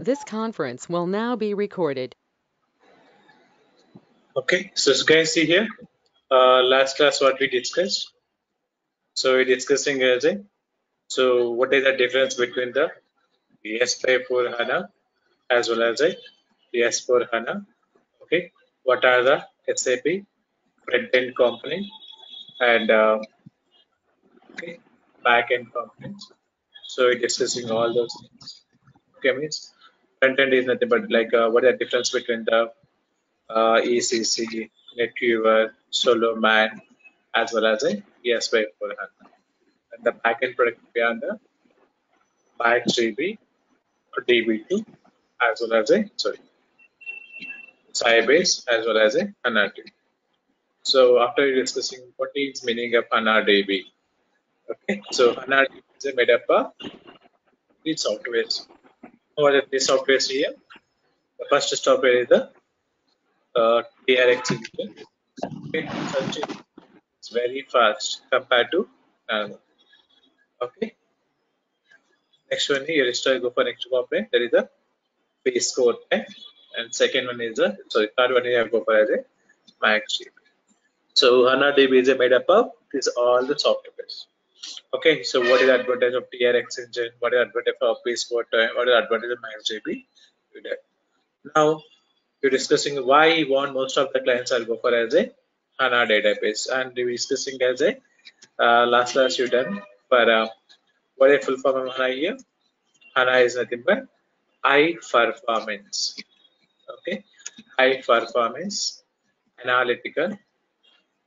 This conference will now be recorded. Okay, so you guys see here, uh, last class what we discussed. So we're discussing as a, so what is the difference between the S5 for HANA as well as a S4 HANA. Okay, what are the SAP front-end component and uh, okay, back-end components. So we're discussing all those things. Okay, means front-end is nothing but like uh, what is the difference between the uh, ECC, NetWeaver, SolMan, as well as a ES5 for HANA. And the backend product will be on the DB or DB2 as well as a sorry Sybase as well as a HANA. So after discussing what is meaning of HANA okay. So HANA is made up of these softwares. What are these softwares here? The first software is the uh, TREX engine. It's very fast compared to Nano. Okay. Next one here is try go for next component. There is a base code type, and second one is a sorry, third one here go for as a MaxDB. So HANA DB is made up of these all the softwares. Okay, so what is the advantage of TREX engine? What is the advantage of code type? What is the advantage of MaxDB? Now we're discussing why want most of the clients are go for as a HANA database and we're discussing as a uh, last class you done for uh, what is full form of HANA here? HANA is nothing but high performance. Okay, high performance analytical.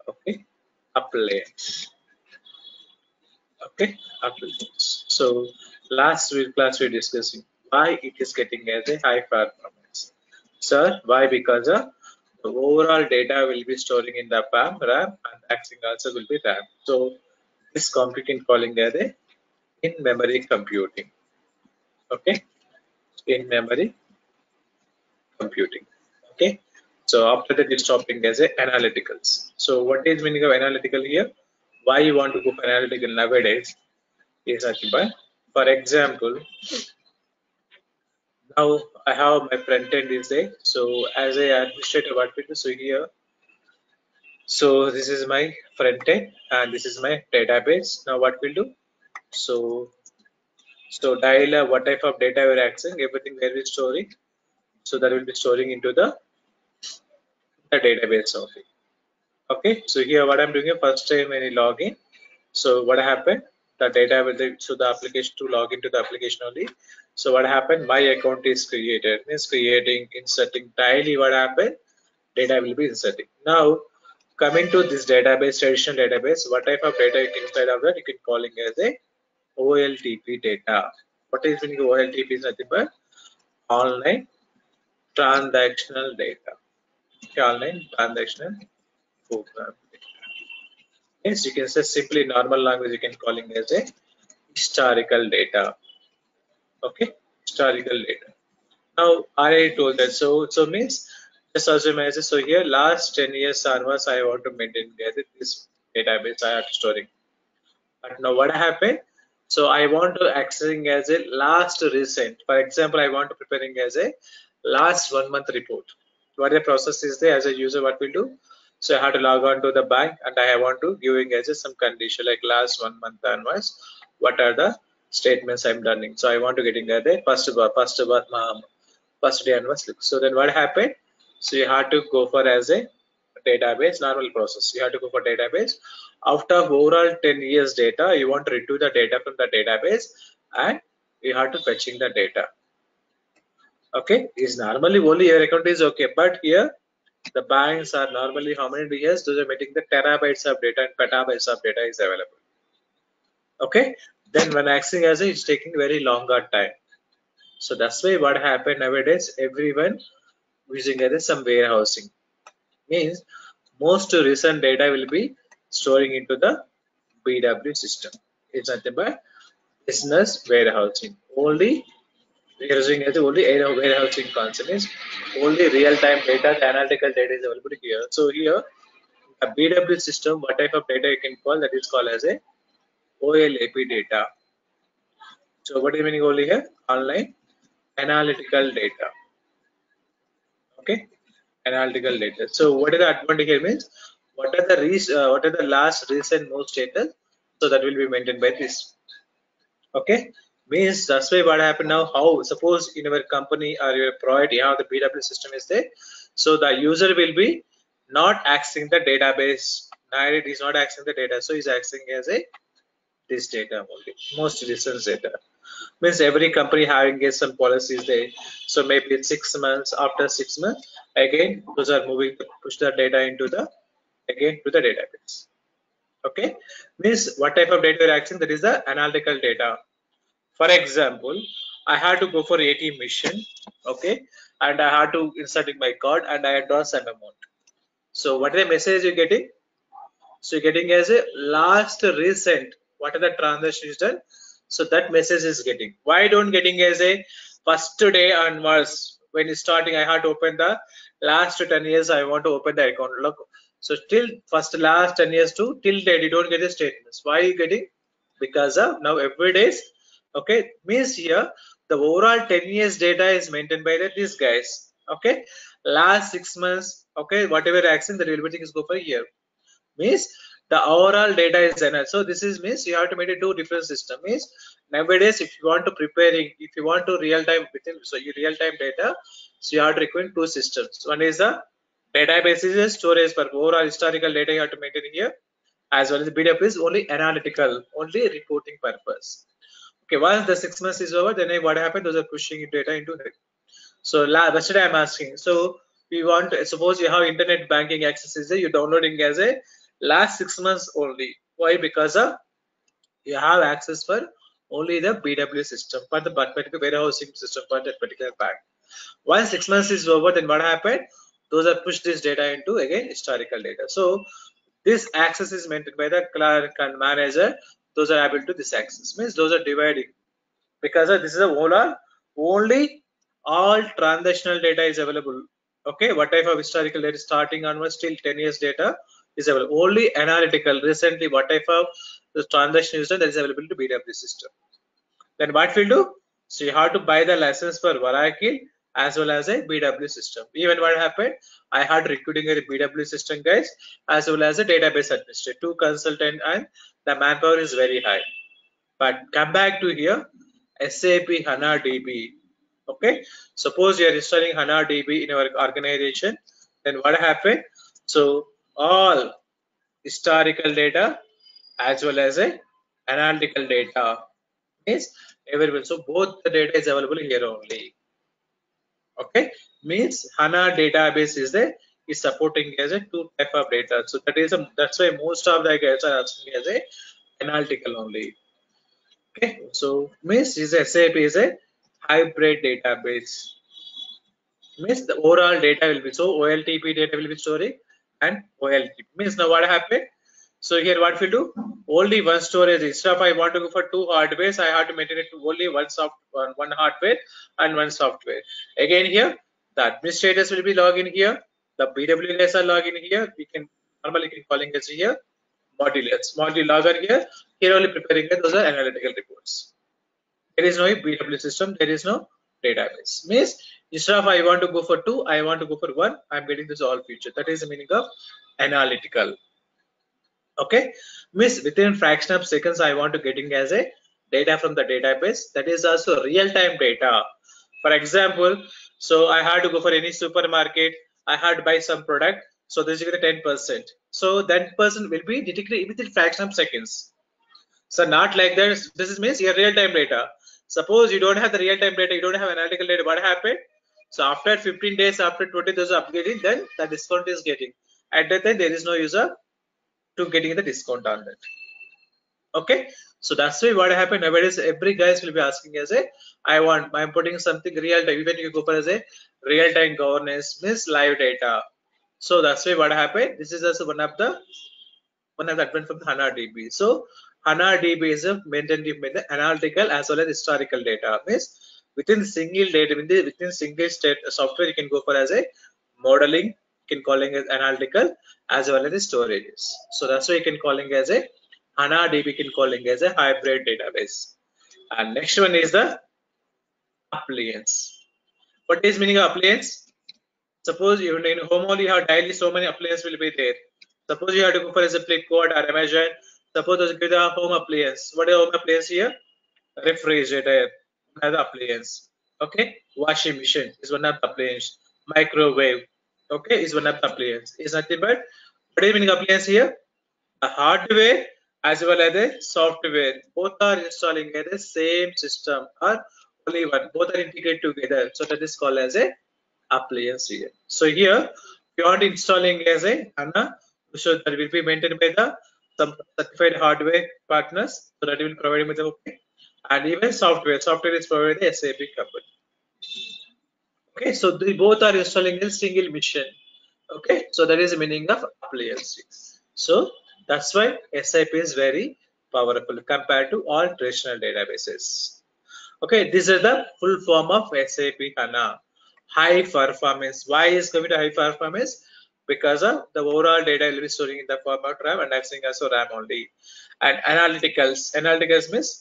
Okay, appliance. Okay, appliance. So last week class we're discussing why it is getting as a high performance Sir, why? Because uh, the overall data will be storing in the PAM, RAM, and accessing also will be RAM. So this computing calling as a in-memory computing. Okay, in-memory computing. Okay, so after that stopping as a analyticals. So what is meaning of analytical here? Why you want to go for analytical nowadays? Is nothing but, for example, now I have my front end is there. So as a administrator, what we do so here. So this is my front end and this is my database. Now what we'll do? So so dial what type of data we're accessing, everything where we storing. So that will be storing into the the database of it. Okay, so here what I'm doing first time when you log in. So what happened? The data will so the application to log into the application only so what happened? My account is created. Means creating, inserting daily. What happened? Data will be inserting. Now coming to this database, traditional database, what type of data inside of that? You can calling as a OLTP data. What is meaning OLTP is nothing but online transactional data. Okay, online transactional program. Yes, you can say simply normal language. You can calling as a historical data. Okay historical data. Now i told that so so means just assume as a, so here last 10 years onwards i want to maintain this database i am storing but now what happened? So i want to accessing as a last recent. For example i want to preparing as a last one month report. What the process is there as a user what we do so i have to log on to the bank and i want to giving as some condition like last one month onwards what are the statements I'm running. So I want to get in there first first um, first day onwards. So then what happened? So you have to go for as a database normal process. You have to go for database. After overall 10 years data, you want to retrieve the data from the database and you have to fetching the data. Okay, is normally only your account is okay, but here the banks are normally how many years? Those are meeting the terabytes of data and petabytes of data is available. Okay, then when accessing as it's taking very longer time. So that's why what happened nowadays everyone using as some warehousing. Means most recent data will be storing into the BW system. It's nothing but business warehousing. Only using as only warehousing concept is only real-time data analytical data is available here so here a BW system what type of data you can call that is called as a OLAP data. So what is meaning over here? Online analytical data. Okay, analytical data. So what is the advantage here means? What are the uh, what are the last recent most data? So that will be maintained by this. Okay, means that's why what happened now. How suppose in your company or your product you have the BW system is there. So the user will be not accessing the database. Now it is not accessing the data. So he's accessing as a this data only, most recent data means every company having some policies there so maybe six months after six months again those are moving to push the data into the again to the database okay means what type of data you're accessing that is the analytical data for example i had to go for ATM mission okay? And i had to insert in my card and i had draw some amount so what is the message you're getting? So you're getting as a last recent what are the transactions done? So that message is getting. Why don't getting as a first day onwards? When it's starting i had to open the last 10 years i want to open the account look so till first last 10 years to till date you don't get the statements. Why are you getting? Because of now every days okay means here the overall 10 years data is maintained by the, these guys okay last six months okay whatever action the everything is go for a year means the overall data is analyzed. So this is means you have to make a two different system. Means nowadays if you want to preparing, if you want to real time within so you real time data, so you have to require two systems. One is the database is storage for overall historical data you have to maintain here, as well as the BW is only analytical, only reporting purpose. Okay, once the six months is over, then what happened? Those are pushing data into it. So yesterday I'm asking. So we want suppose you have internet banking access is you're downloading as a last six months only why because of you have access for only the bw system for the particular warehousing system for that particular bank once six months is over then what happened those are pushed this data into again historical data so this access is maintained by the clerk and manager those are able to this access means those are dividing because this is a overall only all transactional data is available okay what type of historical data starting onwards till 10 years data is available. Only analytical. Recently, what type of the transaction done that is available to BW system. Then what we'll do? So you have to buy the license for Oracle as well as a BW system. Even what happened? I had recruiting a BW system guys as well as a database administrator, two consultant and the manpower is very high. But come back to here, SAP HANA DB. Okay, suppose you are installing HANA DB in your organization, then what happened? So all historical data as well as a analytical data is available so both the data is available here only okay? Means hana database is the is supporting as a two type of data. So that is a that's why most of the guys are asking as a analytical only. Okay? So means is a sap is a hybrid database. Means the overall data will be so oltp data will be storing and OLTP. Means now what happened? So here what we do? Only one storage. Instead of I want to go for two hardwares, I have to maintain it to only one soft uh, one hardware and one software. Again here, the administrators will be logging here. The BWS are logging here. We can normally can calling as here modules. Module logger here. Here only preparing those are analytical reports. There is no BW system. There is no database. Means instead of I want to go for two, I want to go for one. I'm getting this all feature. That is the meaning of analytical. Okay, miss within fraction of seconds, I want to getting as a data from the database. That is also real-time data. For example, so I had to go for any supermarket. I had to buy some product. So this is the 10%. So that person will be detected within fraction of seconds. So not like this. This is means your real-time data. Suppose you don't have the real-time data, you don't have analytical data. What happened? So after 15 days, after 20 days of upgrading, then the discount is getting. At that time, there is no user to getting the discount on that. Okay, so that's why what happened nowadays. Every guys will be asking as a, I want, I'm putting something real time. Even you go for as a real time governance means live data. So that's why what happened. This is also one of the one of the advent from HANA DB. So HANA DB is a maintained the analytical as well as historical data. Means within single data within single state software you can go for as a modeling you can calling it analytical as well as the storages so that's why you can calling as a HANA DB can calling as a hybrid database and next one is the appliance. What is meaning of appliance? Suppose even in home only you have daily so many appliances will be there. Suppose you have to go for a Flipkart or Amazon. Suppose there's a home appliance. What is home appliance here? Refrigerator, another appliance. Okay, washing machine is one of the appliance. Microwave, okay, is one of the appliance. Is nothing but what is meaning appliance here? the hardware as well as the software. Both are installing in the same system or only one. Both are integrated together. So that is called as a appliance here. So here we are installing as a HANA. So that will be maintained by the some certified hardware partners. So that will provide with the okay. And even software. Software is provided by SAP company. Okay, so they both are installing in single mission. Okay, so that is the meaning of appliance. So that's why SAP is very powerful compared to all traditional databases. Okay, this is the full form of SAP HANA. High performance. Why is coming to high performance? Because of the overall data will be storing in the format RAM and accessing also RAM only. And analyticals. Analyticals means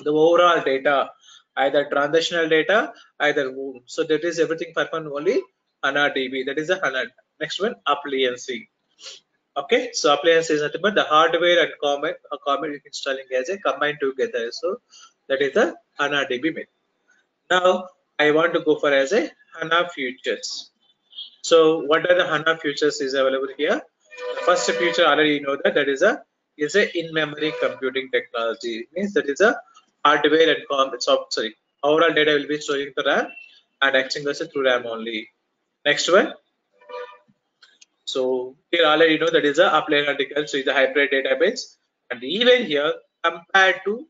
the overall data, either transactional data, either So that is everything performed only HANA DB. That is the HANA. Next one, appliance okay so appliance is nothing but the hardware and common a common installing as a combined together. So that is the hana db method now i want to go for as a hana futures. So what are the hana futures is available here? The first feature already you know that that is a is a in-memory computing technology. It means that is a hardware and com soft sorry overall data will be storing the ram and as through ram only next one so here already you know that is a apply article, so it's a hybrid database. And even here, compared to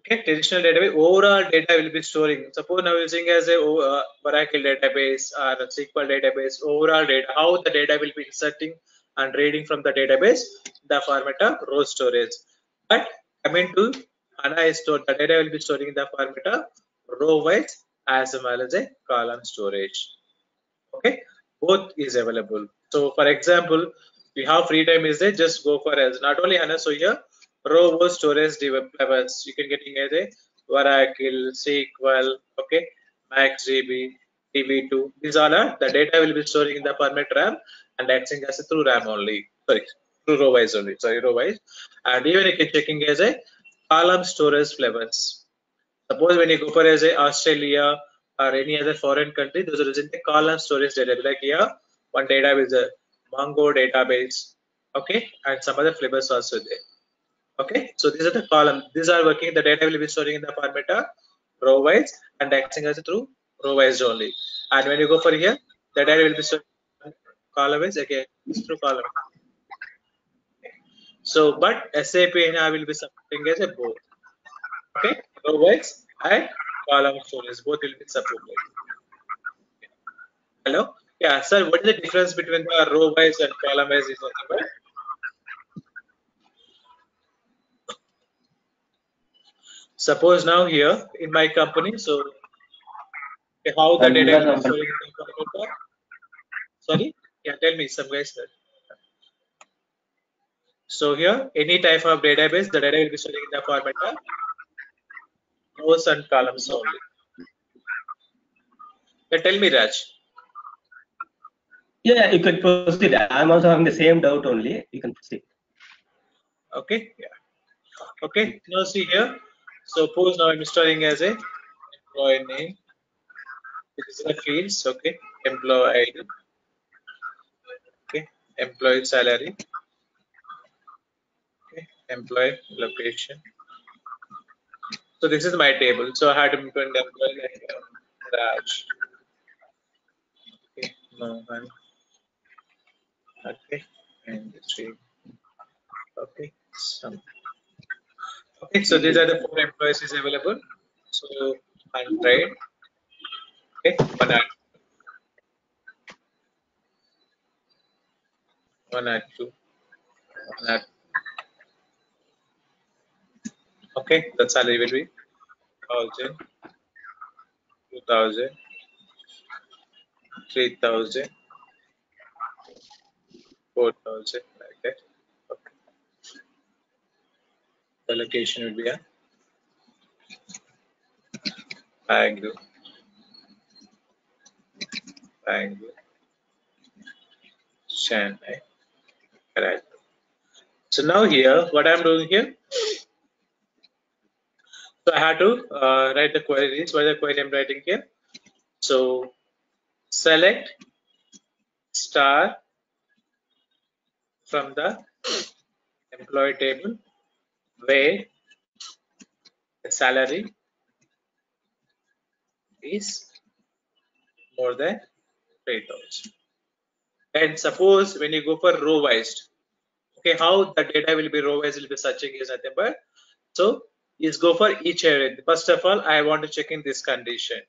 okay, traditional database, overall data will be storing. Suppose now using as a uh, Oracle database or a SQL database, overall data, how the data will be inserting and reading from the database, the format of row storage. But coming to HANA store, the data will be storing in the of row wise as well as a column storage. Okay, both is available. So for example we have free time is there just go for as not only HANA so here row storage developers. You can get in as a eh? Oracle SQL okay? MaxDB DB2 these all are the data will be storing in the format RAM and accessing as a through RAM only. Sorry through row wise only sorry row wise. And even if you can checking as a column storage flavors suppose when you go for as a Australia or any other foreign country, those are in the column storage database. Like here, one database, a Mongo database, okay, and some other flavors also there. Okay, so these are the column. These are working. The data will be storing in the format row wise and acting as through row wise only. And when you go for here, the data will be stored column wise again through column. So, but SAP HANA will be supporting as a both. Okay, row wise and column storage both will be supported. Hello? Yeah sir what is the difference between the row wise and column wise is suppose now here in my company so how the data is sorry? Yeah tell me some guys sir so here any type of database the data will be storing in the format of rows and columns only. Yeah, tell me, Raj. Yeah, you can proceed. I'm also having the same doubt only. You can proceed. Okay. Yeah. Okay. Now see here. Suppose now I'm storing as a employee name. This is the fields. Okay. Employee ID. Okay. Employee salary. Employee location. So this is my table. So I had to employee like um, Raj. Okay, Mohan. Okay, and three. Okay, some. Okay, so these are the four employees is available. So I'll try. Okay, one at one at two, one at okay the salary will be 1000 2000 3000 4000 like that okay the location will be a Bangalore. Bangalore. Chennai. Right. So now here, what I'm doing here, so I had to uh, write the queries. What is the query I'm writing here? So select star from the employee table where the salary is more than 3000 and suppose when you go for row wise okay how the data will be row wise will be searching is nothing but so is go for each area first of all i want to check in this condition.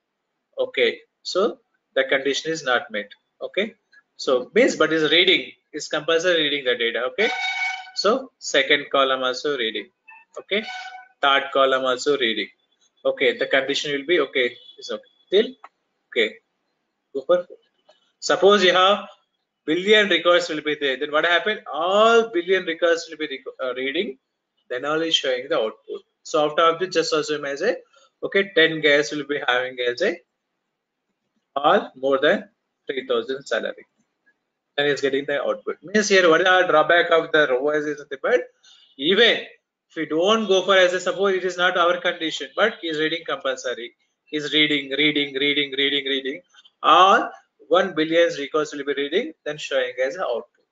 Okay so the condition is not met. Okay so means but is reading is compulsory reading the data okay? So second column also reading okay? Third column also reading okay? The condition will be okay is okay. Till okay go for suppose you have billion records will be there then what happened? All billion records will be uh, reading then is showing the output so after of this just assume as a okay 10 guys will be having as a all more than 3000 salary. Then is getting the output. Means here what our drawback of the row as is nothing but even if we don't go for as a suppose it is not our condition but is reading compulsory. Is reading reading reading reading reading. All 1 billion records will be reading then showing as an output.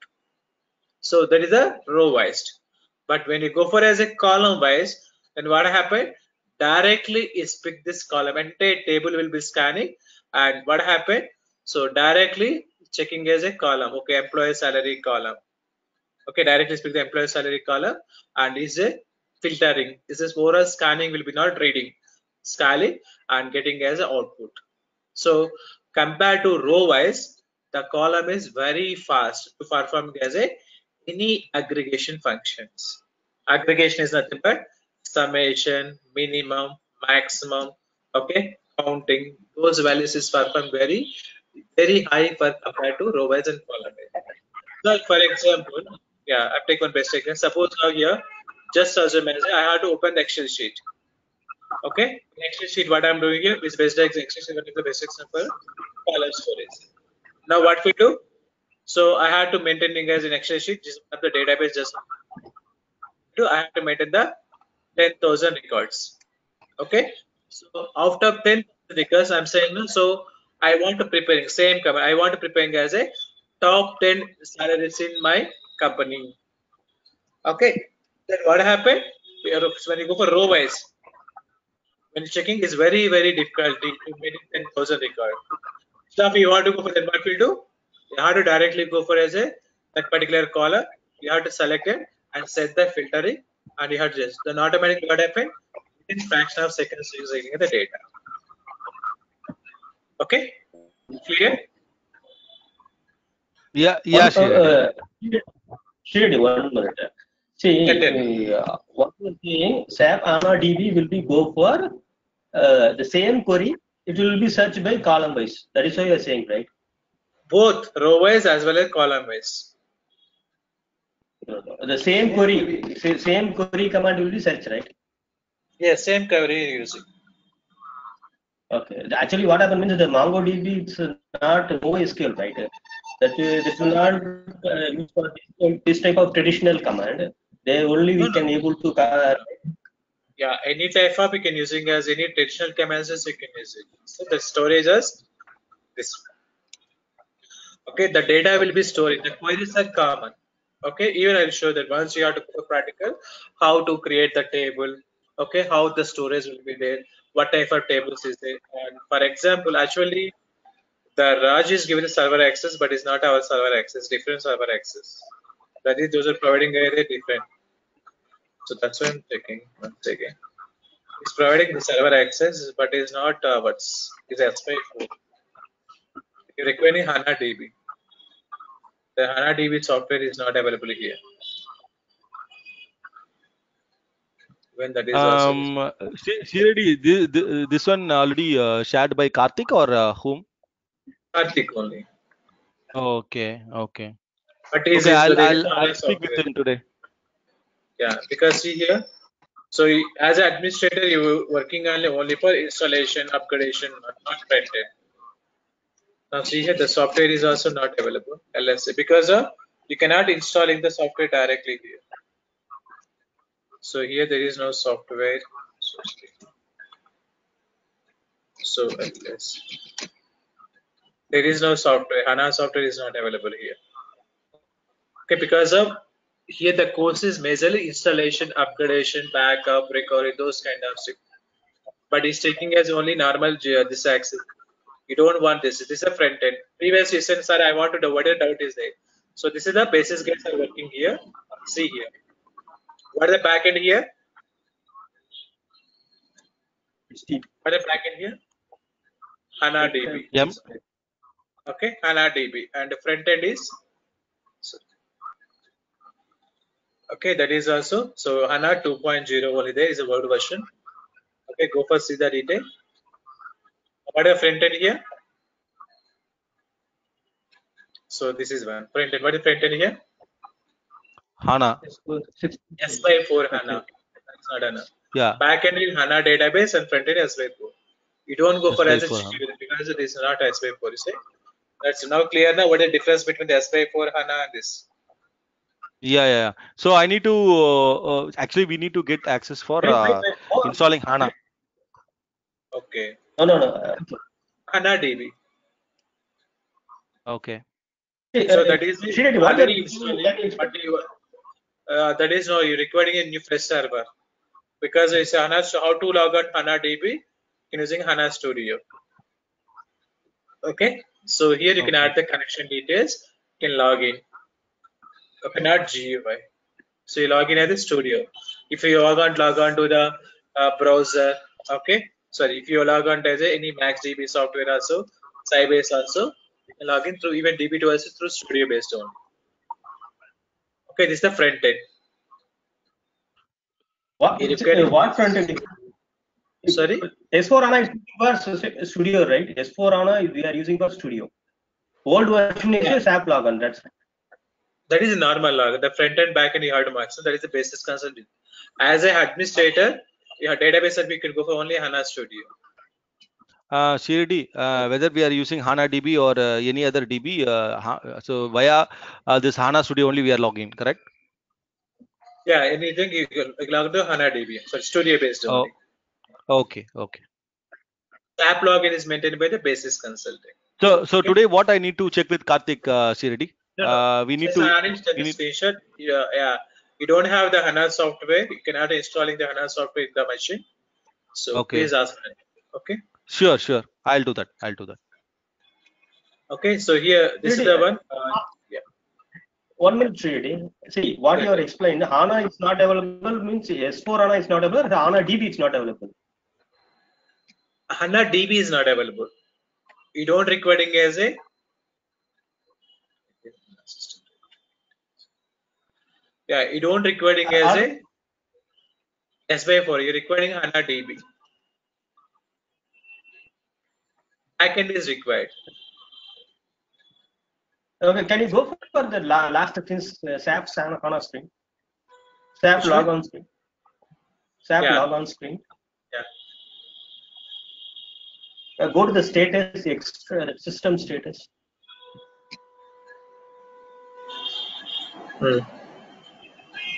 So that is a row wise but when you go for as a column wise then what happened? Directly is pick this column entire table will be scanning. And what happened? So directly checking as a column. Okay employee salary column. Okay directly pick the employee salary column. And is a filtering. This is more overall scanning will be not reading. Scaling and getting as an output. So compared to row wise the column is very fast to perform as a any aggregation functions. Aggregation is nothing but summation minimum maximum okay? Counting. Those values is performed very very high for compared to row wise and column wise. So for example yeah i take one best example. Suppose now here just as a manager i have to open the excel sheet okay? In excel sheet what i'm doing here is best excel sheet what is the best example? Column storage. Now what we do? So i have to maintain as an excel sheet. Just the database just do i have to maintain the 10000 records. Okay? So after of 10 records i'm saying so i want to preparing same command i want to preparing as a top 10 salaries in my company. Okay? Then what happened? We when you go for row wise when checking is very very difficult to maintain 10000 record so if you want to go for that what we'll do? You have to directly go for as a that particular column you have to select it and set the filtering and you have just then automatically what happened in fraction of seconds using the data okay clear Yeah, yeah, One, sure. uh, Shirdi, one minute. See, Tell me. uh, what you're saying, SAP HANA DB will be go for uh, the same query. It will be searched by column wise. That is why you're saying, right? both row wise as well as column wise The same query, same query command will be searched, right? yes same query you're using Okay. Actually, what happened means the MongoDB is not NoSQL, right? That that will not uh, use for this, this type of traditional command. They only we can able to. Uh, yeah any type of you can using as any traditional commands as you can use it so the storage is this okay the data will be stored the queries are common okay even i'll show that once you have to go practical how to create the table okay how the storage will be there what type of tables is there and for example actually the raj is given server access but it's not our server access different server access that is those are providing a different so that's why I'm checking one second. It's providing the server access, but is not uh, what's is SP4. You require any HANA DB. The HANA DB software is not available here. When that is also Um, Shi- Shirdi, this, this one already uh, shared by Karthik or uh, whom? Karthik only. Okay, okay. But is Okay, is I'll, I'll, I'll speak with him today. Yeah, because see here. So as an administrator, you were working only only for installation, upgradation, not, not. Now see here, the software is also not available. LSA because of you cannot installing the software directly here. So here there is no software. So LS. There is no software. HANA software is not available here. Okay, because of here the course is majorly installation, upgradation, backup, recovery, those kind of stuff. But it's taking as only normal uh, this axis. You don't want this. This is a front end. Previously, you said, sir, I want to know what a doubt is there. So this is the basis guys are working here. See here. What is the back end here? Steve. What is the back end here? HANA DB. Yep. Okay, HANA DB. And the front end is okay that is also so hana 2.0 only there is a world version okay go for see the detail what is front end here so this is one front end what is front end here HANA. S by 4 hana that's not hana Yeah. back end is hana database and front end s by 4 you don't go for S by as a 4 studio because it is not s by 4 you say that's now clear now what is the difference between the s by 4 hana and this Yeah, yeah. yeah. So I need to uh, uh, actually we need to get access for uh. Installing HANA. okay No, no, no. uh, hana db Okay. So uh, that is Sridhar, what already are you- installed, can you explain? but you, uh, that is no, you're requiring a new fresh server because it's HANA. So how to log on HANA DB in using HANA Studio? Okay, so here you can add the connection details. You can log in. Okay, not GUI. So you log in at the Studio. If you log on, log on to the uh, browser. Okay, sorry. If you log on to as a- any MaxDB software also, Sybase also, you can log in through even DB2 also through Studio based only. Okay, this is the front end. What, require- uh, what front end? Sorry? S4 HANA is for studio, right? S4 HANA we are using for studio. Old version is Yeah. SAP logon. That's That is a normal log. The front end, back end, you have to match. So that is the basis concept. As an administrator, your database that we can go for only HANA Studio. Uh, Shirdi, uh, whether we are using HANA DB or uh, any other DB, uh, so via uh, this HANA Studio only we are logging, correct? Yeah, anything you can log to HANA DB. So Studio based only. Oh, okay, okay. App login is maintained by the basis consulting. So, so Okay. today what I need to check with Karthik uh, Shirdi? No, no. Uh, we need to. we need- screenshot. Yeah, yeah. You don't have the HANA software. You cannot installing the HANA software in the machine. So Okay. please ask me. Okay. Sure, sure. I'll do that. I'll do that. Okay. So here, this is Really? the one. Uh, yeah. one minute, Sridhar. See, what you are explained, HANA is not available means S4 HANA is not available, HANA DB is not available. HANA DB is not available. You don't requiring as a yeah, you don't requiring as a S by 4 you're requiring HANA DB. Backend is required. Okay, can you go for the la- last things, uh, SAP HANA HANA screen? SAP Sure. logon screen. SAP Yeah. logon screen. Yeah. Uh, go to the status, extra, system status.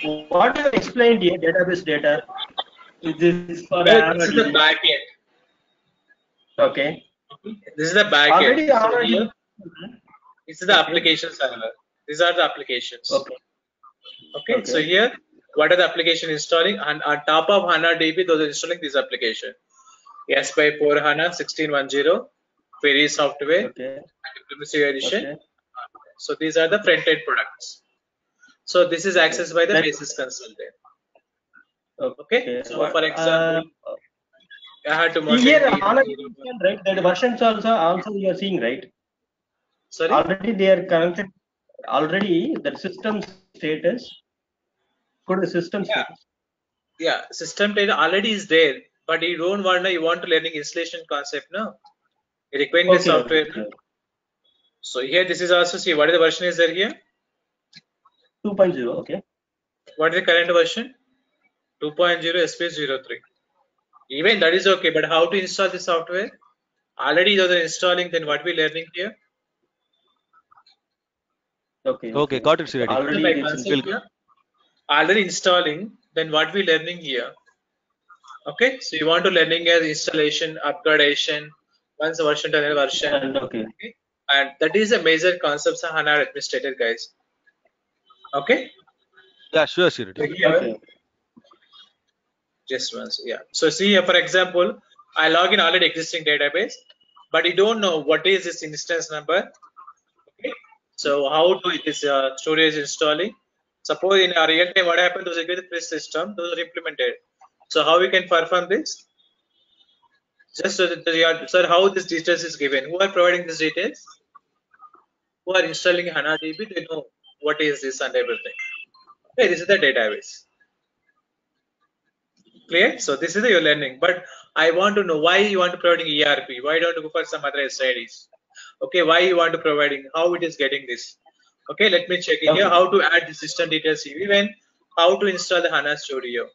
What you explained here, database data. Is this for Well, this is the backend. Okay. This is the backend. Already So here, mm-hmm. this is the Okay. application server. These are the applications. Okay. Okay, Okay. so here, what are the application installing? And on top of HANA DB, those are installing this application. S by 4 HANA 1610, query software, Okay. and edition. Okay. So these are the front end products. So this is accessed by the That- basis consultant. Okay. Okay, so for example, Uh, I had to here, the- right? That versions also also you are seeing, right? Sorry, Already they are connected. Already the system status. To the system Yeah. status. yeah, system data already is there, but you don't want to, you want to learning installation concept, no? You Okay, software. okay. So here, this is also see what is the version is there here? 2.0. Okay. What is the current version? 2.0 SP03. Even that is okay, but how to install the software? Already those are installing, then what we learning here? Okay. Okay, got it, Shirdi. Already My it is concept will- already installing, then what we learning here? Okay, so you want to learning as installation, upgradation, once version to another version, and okay. okay? and that is a major concepts of HANA administrator, guys. Okay, Yeah, sure, so Shirdi. here, Okay. just once, yeah. So see here, for example, I log in already existing database, but you don't know what is this instance number. Okay, so how do this uh, storage installing? Suppose in a real time, what happened to the this system? Those are implemented. So how we can perform this? Just so that you are, sir, how this details is given? Who are providing these details? Who are installing HANA DB? They know what is this and everything. Okay, this is the database. Clear? So this is your learning. But I want to know why you want to providing ERP. Why don't you go for some other SIDs? Okay, why you want to providing? How it is getting this? Okay, let me check in here. How to add the system details even how to install the HANA Studio.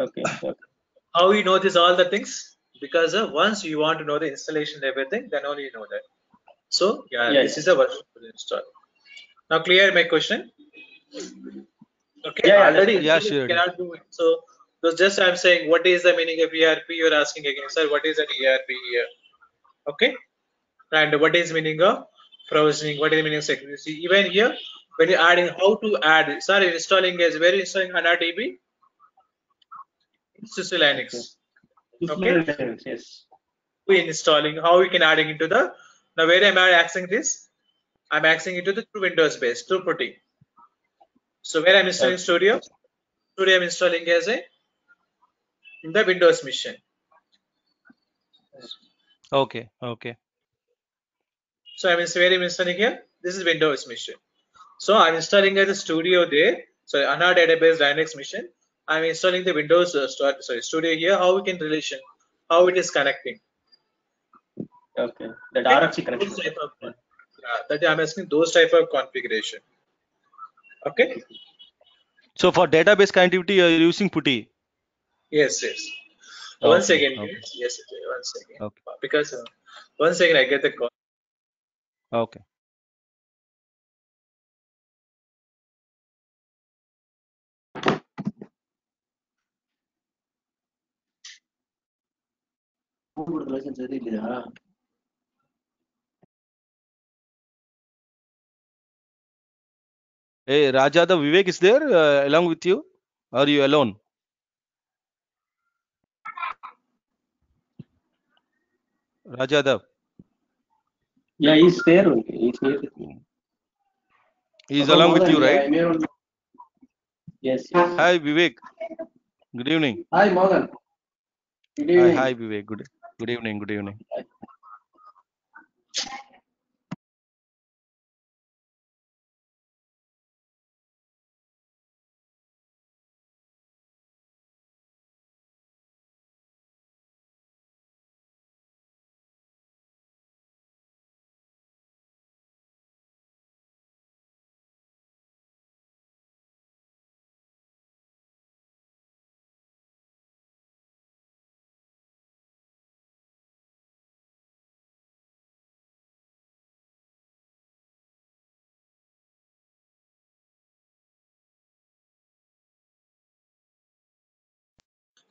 Okay. Okay. How you know this all the things? Because uh, once you want to know the installation and everything, then only you know that. So yeah, Yeah, this yeah. is the version to install. Now clear my question? Okay, Yeah, already yeah, sure. cannot do it. So, so just I'm saying, what is the meaning of ERP? You're asking again, sir. What is that ERP here? Okay, and what is meaning of provisioning? What is the meaning of security? Even here, when you're adding, how to add? Sorry, installing is very you installing HANA DB. It's Linux. Okay. Yes. we installing how we can adding into the now where am i accessing this i'm accessing it to the through windows base through putty so where i'm installing Okay. studio studio i'm installing as a in the windows machine Okay, okay. so i'm ins- where i'm installing here this is windows machine so i'm installing as a studio there so HANA database linux machine i'm installing the windows uh, sorry studio here how we can relation how it is connecting Okay. That Okay? RFC connection. Those type of, yeah, that I'm asking those type of configuration. Okay. So for database connectivity, you're using Putty. Yes, yes. One Okay, second, okay. Yes, okay, one second. Okay. Because uh, one second, I get the call. Okay. Hey, Raja, the Vivek is there uh, along with you? Are you alone? Raja, the Yeah, he's there only. He's here he's along with you, right? I'm here only. Yes. yes. Hi, Vivek. Good evening. Hi, Morgan. Good Hi, evening. hi, Vivek. Good, good evening. Good evening.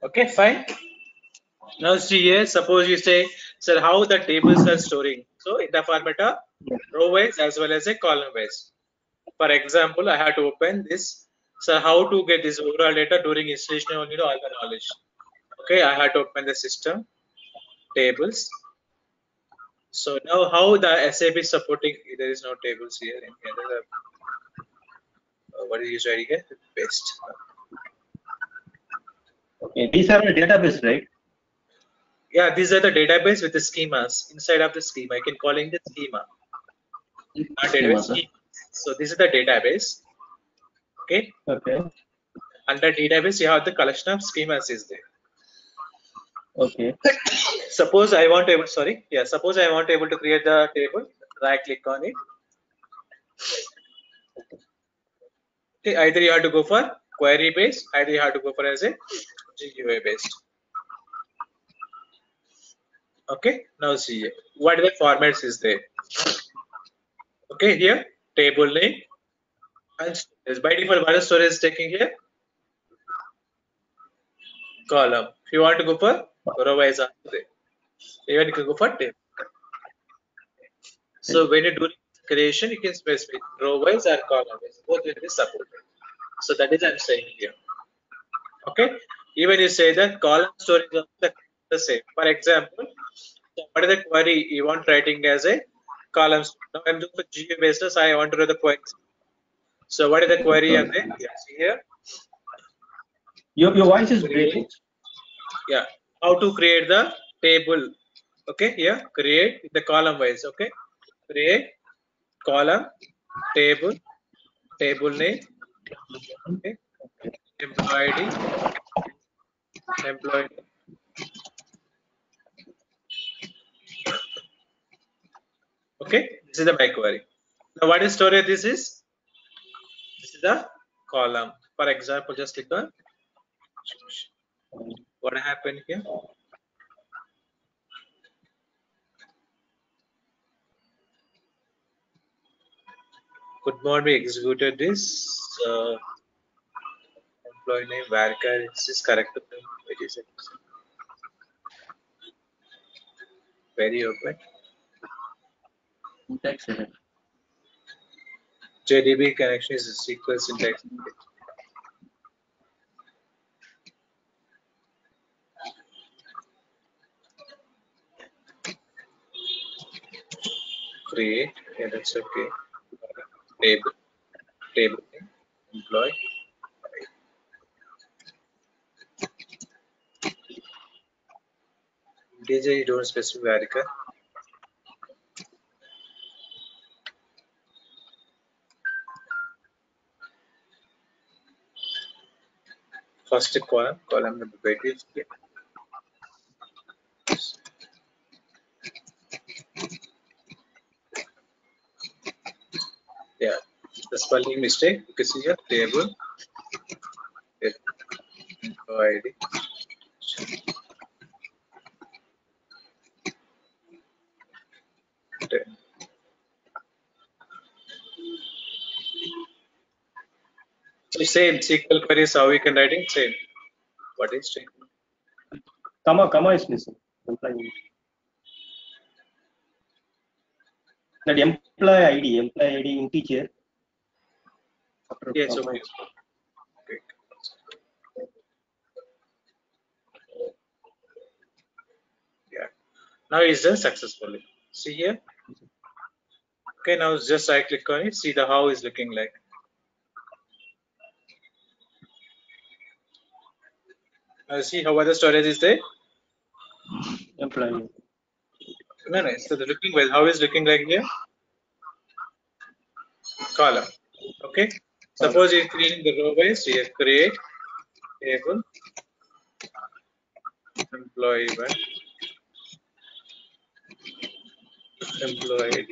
Okay, fine. Now see here, suppose you say, sir, how the tables are storing. So in the format of row wise as well as a column wise. For example, I have to open this. So how to get this overall data during installation only know all the knowledge. Okay, I have to open the system tables. So now how the SAP is supporting, there is no tables here. In here, uh, what is ID here? Paste. Okay. These are the database, right? Yeah, these are the database with the schemas. Inside of the schema, I can calling the schema. Database schema. So this is the database. Okay. Okay. Under database, you have the collection of schemas is there. Okay. Suppose I want to able, sorry, yeah, suppose I want to able to create the table, right click on it. Okay, either you have to go for query based, either you have to go for as a GUI based. Okay, now see what the formats is there? Okay, here table name and storage. by default what is storage is taking here? Column. If you want to go for row wise. Even you can go for table. So when you do creation, you can specify row wise or column wise. Both will be supported. So that is I'm saying here. Okay. Even you say that column storage is the, the same. For example, what is the query you want writing as a column? Now I'm doing for GUI basis. I want to do the query. So what is the query then yes, here? Your, your voice is breaking. Yeah. How to create the table? Okay. Here create the column wise. Okay. Create column table table name okay employee id employee okay this is the my query. Now what is storage this is? This is the column. For example just click on what happened here. Could not be executed this uh, employee name varchar is this correct it is very open Syntax error. jdb connection is SQL syntax create yeah that's okay table table employee DJ you don't specify varchar first column column number weight is here yeah the spelling mistake you can see here table employee id same SQL queries how we can write it same. What is same? Comma, comma is missing. Employee. That employee ID, employee ID integer. Yes, comma okay. is- okay. Yeah. Now it's done successfully. See here. Okay, now just I click on it. See the how is looking like. Now see how other storage is there. Employee. No, no. So the looking well, how is looking like here? Column. Okay. Suppose you're creating the row wise, here create table employee one employee ID.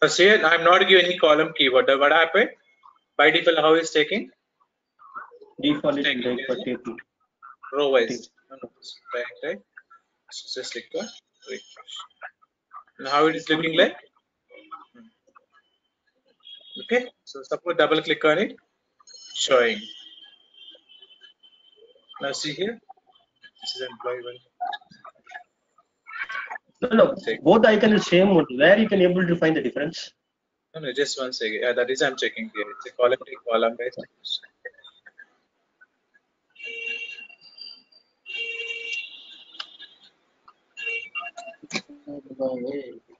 Now see, I'm not giving any column keyword. What happened? By default, how is taking? Default is for table. row wise. Right, right. So just click on refresh. Now how it is looking like? Hmm. Okay, so suppose double click on it, showing. Now see here, this is employee one. No, no, both icon is same only. Where you can able to find the difference? No, no, just one second. Yeah, that is I'm checking here. It's a column to column based. This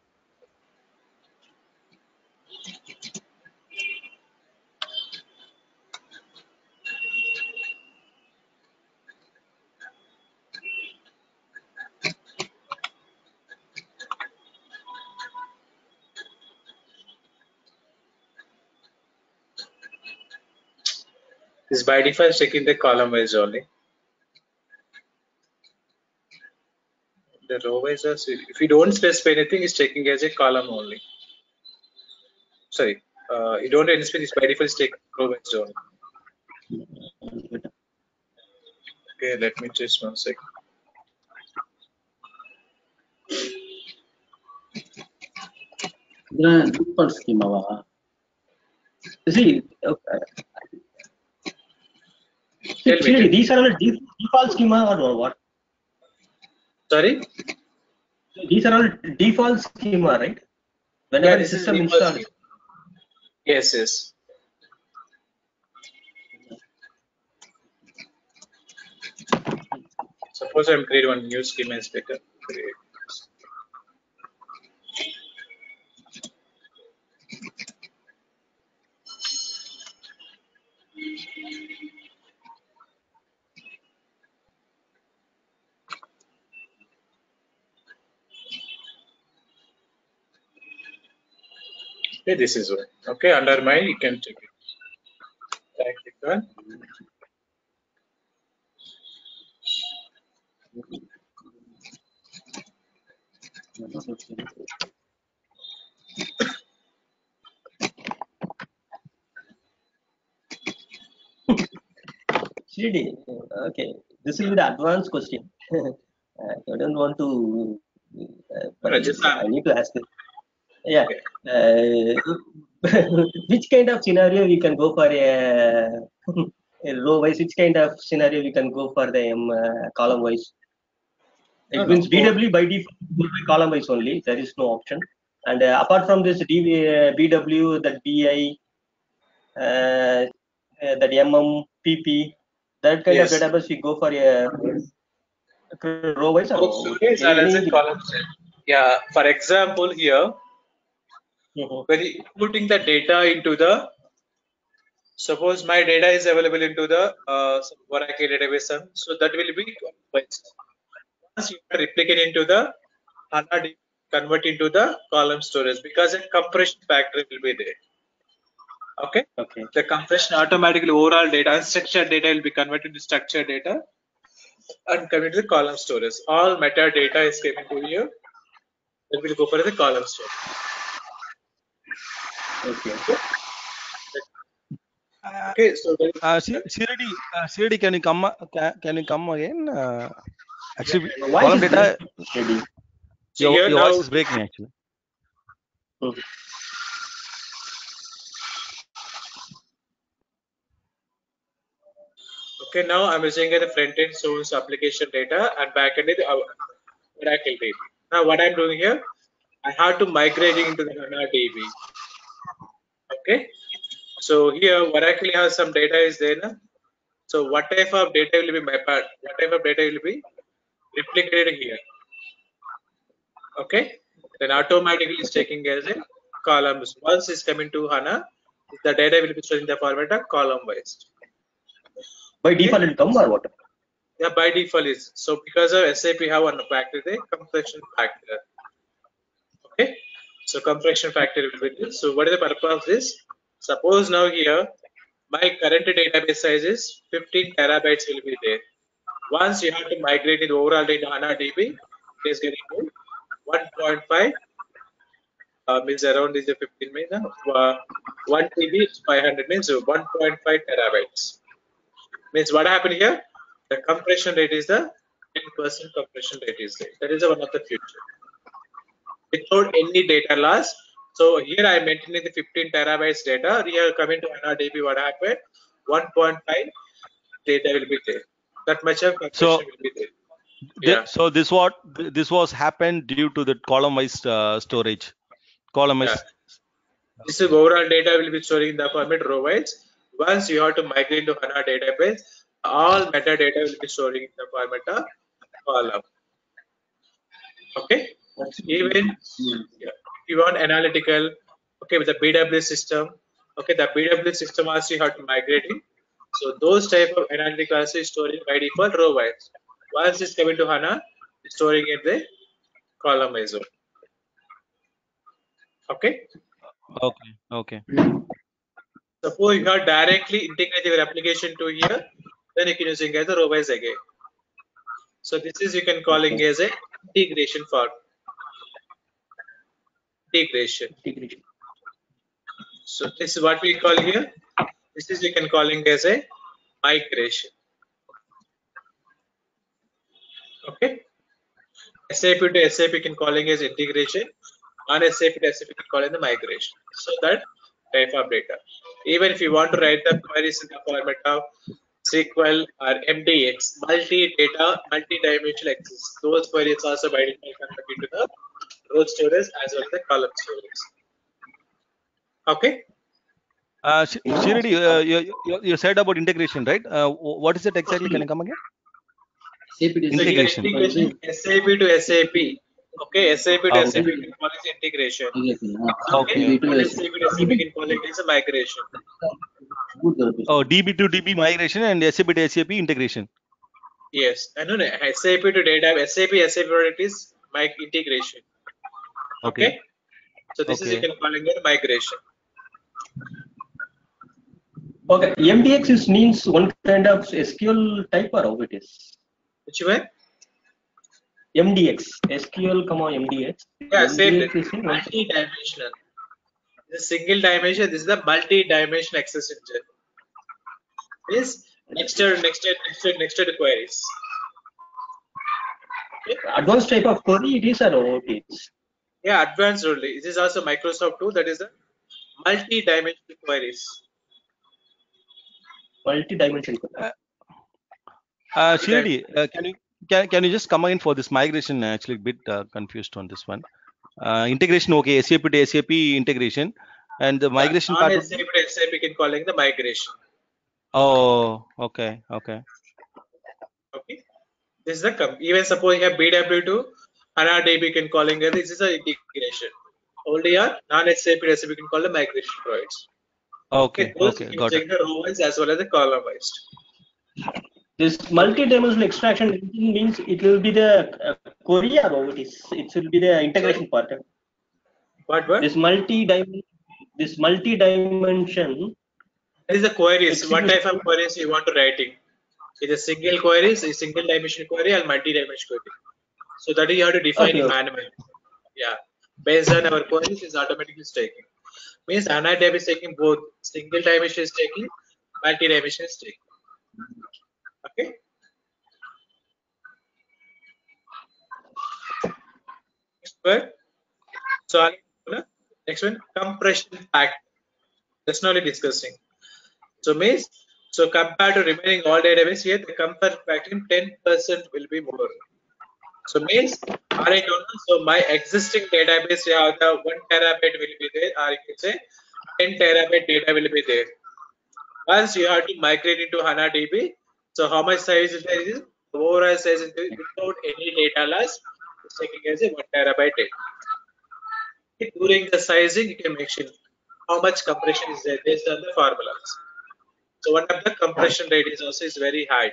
by default taking the column wise only. The row wise, also. if you don't specify anything, it's taking as a column only. Sorry, uh, you don't specify it's by default taking row wise only. Okay, let me just one second. Grand schema. See, okay. Tell me, See, tell me. these are all default schema or what? Sorry? These are all default schema, right? Whenever Yeah, the system installs. Yes, yes. Suppose I'm create one new schema inspector. Create. Okay, this is one. Okay, under my you can check it. Sir. CD. Okay, this will be the advanced question. I don't want to, uh, but No, just I need to ask it. Yeah. Uh, which kind of scenario we can go for a, a row wise? Which kind of scenario we can go for the um, uh, column wise? It No, means BW by default column wise only. There is no option. And uh, apart from this, DV, uh, BW, that BI, uh, uh, that MM, PP, that kind Yes. of database we go for a row wise. or okay, so let's say any- columns. Yeah, for example, here, When you putting the data into the, suppose my data is available into the uh, Oracle database, so that will be once you replicate into the HANA, convert into the column storage because a compression factor will be there. Okay. Okay. the compression automatically overall data unstructured data will be converted to structured data and converted to the column storage all metadata is coming to here it will go for the column storage Okay. okay so then Uh, C- CRD, uh, CRD, can you come? Can, can you come again? Uh, actually, Why column is data. ready? so Your, your now voice is breaking actually. Mhm. okay now i'm using the front end source application data and back end is our oracle db now what i'm doing here i have to migrate into the HANA db okay? So here oracle has some data is there na? so what type of data will be my part? What type of data will be replicated here? Okay? Then automatically it's taking as a columns once it's coming to hana the data will be stored in the format of column wise. By default, it come or what? yeah by default is so because of sap have one factor the compression factor. Okay so compression factor will be so what is the purpose of this? Suppose now here my current database size is 15 terabytes will be there. Once you have to migrate the overall data hana db it is getting to 1.5 uh, means around is a 15 means uh, 1 TB is 500 means 1.5 terabytes. Means what happened here? The compression rate is the 10% compression rate is there. That is one of the future without any data loss so here i am maintaining the 15 terabytes data here coming to DB, what happened 1.5 data will be there that much of So- will be there Yeah. So this what this was happened due to the column wise uh, storage. Column wise. Yeah. This is overall data will be storing in the format row wise. Once you have to migrate to HANA database, all metadata will be storing in the format of column. Okay. Even yeah, if you want analytical, okay, with the BW system, okay, the BW system also you have to migrate it So those type of analytical also storing by default row wise. Once it's coming to HANA, storing in the column wise. zone. Okay. Okay. Okay. Suppose you have directly integrated your application to here, then you can using as a row wise again. So this is you can calling as a integration form. Integration. So this is what we call here. This is you can calling as a migration. Okay. SAP to SAP you can calling as integration. On SAP to SAP you can call it the migration. So that type of data. Even if you want to write the queries in the format of SQL or MDX, multi-data, multi-dimensional access, those queries also by default convert into the row storage as well as the column storage. Okay. Uh, Sh- Shirdi, uh, you, you, you said about integration, right? Uh, what is it exactly? Can you come again? SAP is Integration. integration SAP to SAP. Okay, SAP to Okay. SAP we can call it integration. integration. Ah, Okay. DB to What SAP. SAP to SAP we can call it as a migration. Oh, DB to DB migration and SAP to SAP integration. Yes, I know that. SAP to data, SAP SAP product is my integration. Okay. Okay. So this is you can call it migration. Okay, MDX is means one kind of SQL type or how it is? Which one? MDX, SQL, comma MDX. Yeah, same. MDX is in Multi-dimensional. This is single dimension. This is the multi-dimensional access engine. This nexted, nexted, nexted, nexted queries. advanced type of query it is or how it is? Yeah, advanced only. This is also Microsoft too. That is the multi-dimensional queries. Multi-dimensional query. Uh, Shirdi, uh, can you can, can you just come in for this migration? Actually, a bit uh, confused on this one. Uh, integration, okay, SAP to SAP integration, and the migration on part. would- SAP to SAP we can calling the migration. Oh, okay, okay, Okay. This is the com- even suppose you have BW2 HANA DB can calling it. This is a integration. Only on non-SAP to SAP can call the migration provides. okay, those okay, you can got check it. the row wise as well as the column wise. This multi-dimensional extraction means it will be the uh, query or how it is? It will be the integration part. What what? This multi-dimension, this multi-dimension That is the queries. What type of queries you want to writing? Is a single queries, a single dimension query, or multi-dimensional query? So that you have to define Okay, manually. Yeah. Based on our queries, is automatically taking. Means HANA DB is taking both single dimension is taking, multi-dimension is taking. Okay. Next one. So next one, compression factor. That's not discussing. So means so compared to remaining all database here, the compression factor in 10% will be more. So means I don't know. So my existing database have the one terabyte will be there, or you can say 10 terabyte data will be there. Once you have to migrate into HANA DB, so how much size is the overall size is without any data loss. It's taking as a one terabyte data. During the sizing, you can mention how much compression is there based on the formulas. So one of the compression rate is also is very high.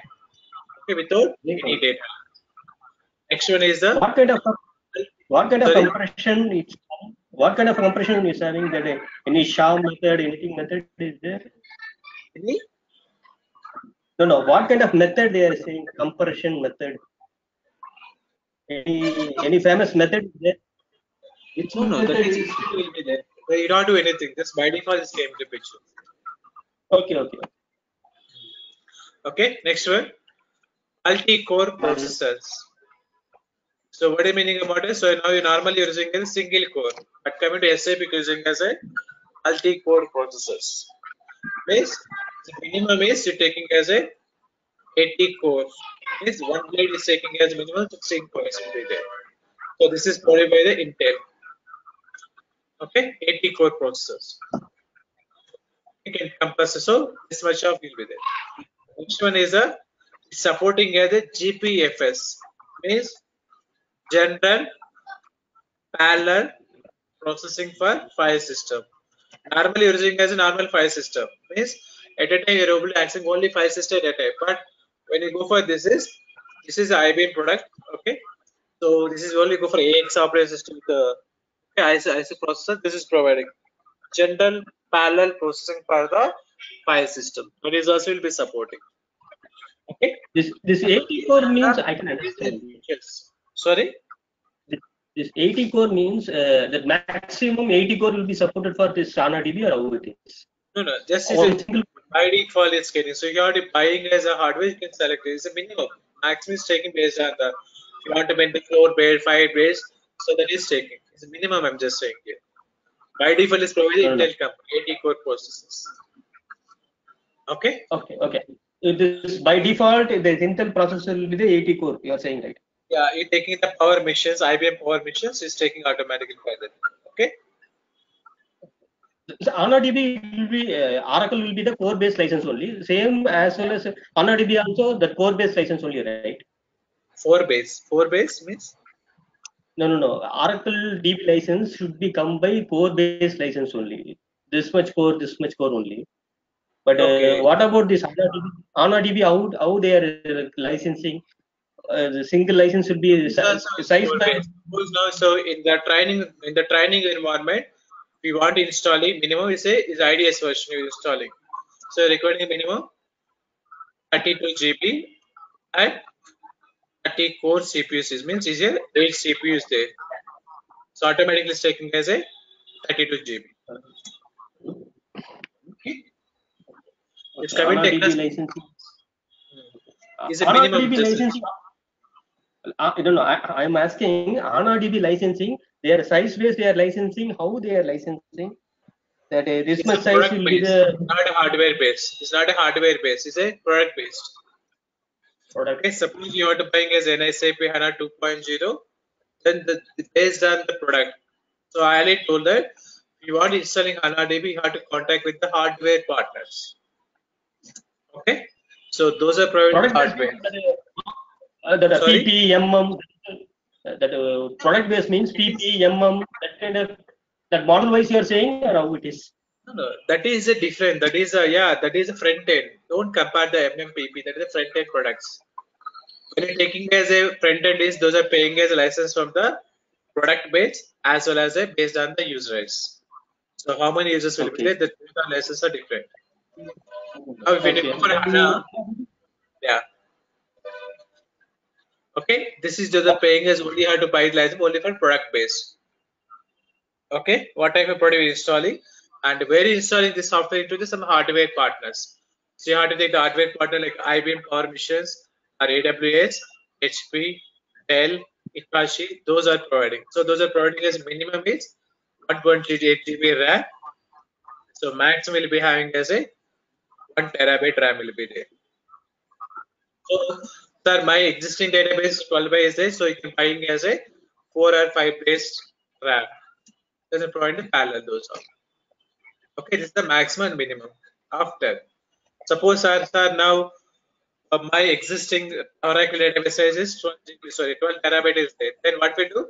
Okay, without any data. Next one is the what kind of what kind of Sorry? compression it's what kind of compression is having that any SHA method, anything method is there? any No, no. What kind of method they are saying? Compression method. Any any famous method is there? Which no no that is is- will be there. But you don't do anything. Just by default it came to picture. Okay, okay. Okay, next one. Multi-core processors. So what are you meaning about it? So now you normally using a single core, but coming to SAP using as a multi-core processors. Means the minimum is you're taking as a 80 core. Means one blade is taking as minimum 16 cores will be there. So this is provided by the Intel. Okay, 80 core processors. You can compass so this much of will be there. Next one is a supporting as a GPFS means general parallel processing for file system. Normally you're using as a normal file system means at a time you're able to access only file system at a time. But when you go for this is this is IBM product. Okay, so this is only go for AIX operating system with the okay, IC, IC processor. This is providing general parallel processing for the file system. But is also will be supporting. Okay. This this 80 core means I can understand. Yes. Sorry. This 80 core means uh, that maximum 80 core will be supported for this HANA DB or how it is. No, no. Just is a by default it's getting. So you are buying as a hardware, you can select it. It's a minimum. Maximum is taking based on the. If you want to make the floor base, five base, so that is taking. It's a minimum. I'm just saying here. By default is provided. Intel company, 80 core processors. Okay. Okay, okay. It is by default the Intel processor will be the 80 core. You are saying right? Yeah, you're taking the power missions, IBM power missions is taking automatically by that. Okay. HANA DB will be uh, Oracle will be the core based license only. Same as well as DB also the core based license only, right? Four base. Four base means No, no, no. Oracle DB license should be come by core based license only. This much core, this much core only. But uh, what about this HANA DB? How how they are uh, licensing? Uh, the single license should be So, so, size four by. Suppose now, so in the training in the training environment, we want to install installing minimum we say is IDES version you're installing. So requiring minimum 32 GB and 30 core CPUs is means is here 8 CPUs there. So automatically it's taking as a 32 GB. Okay. It's coming HANA to DB us- licensing. Is a minimum DB Uh, I don't know. I, I'm asking HANA DB licensing. They are size based. They are licensing. How they are licensing? That uh, this It's much size will be based, the not a hardware based. It's not a hardware based. It's a product based. product. Okay, suppose you are to buying as NSAP HANA 2.0, then the based on the product. So I already told that if you want installing HANA DB, you have to contact with the hardware partners. Okay, so those are provided hardware. Uh, that uh, Sorry? PP, MM, uh, that uh, product based means PP, MM, that kind of that model wise you are saying or how it is? No, no, that is a different. That is a yeah, that is a front end. Don't compare the MMPP. That is a front end products. When you're taking as a front end is those are paying as a license from the product base as well as a based on the user rates. So how many users will Okay. be there? The licenses are different. Now if you Okay. look for HANA, yeah. Okay, this is just the paying as only have to buy license only for product based. Okay, what type of product you're installing and where you're installing this software into the some hardware partners. So you have to take the hardware partner like IBM Power Missions or AWS, HP, Dell, Hitachi, those are providing. So those are providing as minimum is 128 GB RAM. So max will be having as a 1 terabyte RAM will be there. So, sir, my existing database is 12 by is so you can find me as a 4 or 5 based RAM. Doesn't provide the parallel those are. Okay, this is the maximum and minimum. After, suppose, sir, sir now uh, my existing Oracle database size is 12 GB, sorry, 12 terabyte is there. Then what we do?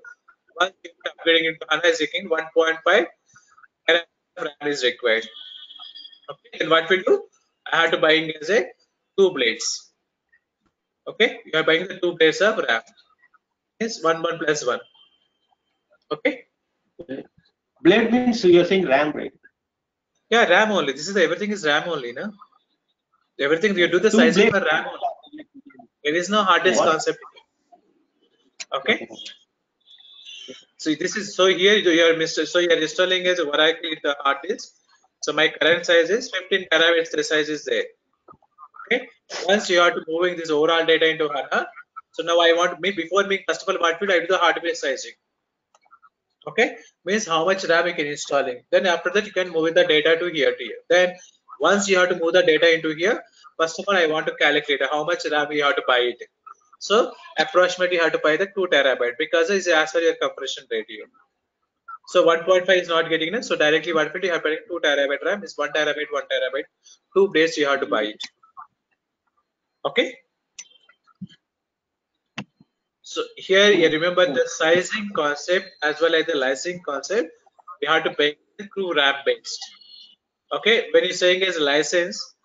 Once you upgrading into HANA is 1.5 terabyte RAM is required. Okay, then what we do? I have to buying as a two blades. Okay, you are buying the two blades of RAM. Yes, one one plus one. Okay, Blade means you are saying RAM, right? yeah, RAM only. This is the, everything is RAM only, no? Everything you do the Two sizing blade- for RAM only. There is no hard disk What? concept. Okay. So this is so here you are Mr. So you are installing as in the hard disk. So my current size is 15 terabytes. The size is there. Okay. Once you are to moving this overall data into HANA. So now I want me before me first of all what will I do the hardware sizing. Okay. Means how much RAM you can installing. Then after that you can move the data to here to here. Then once you have to move the data into here, first of all I want to calculate how much RAM you have to buy it. So approximately you have to buy the 2 terabyte because it's as per your compression ratio. So 1.5 is not getting enough. So directly what will you have 2 terabyte RAM is 1 terabyte, 1 terabyte, two blades you have to buy it. Okay. So here you remember the sizing concept as well as the licensing concept. You have to pay the true RAM based. Okay, when you're saying as license,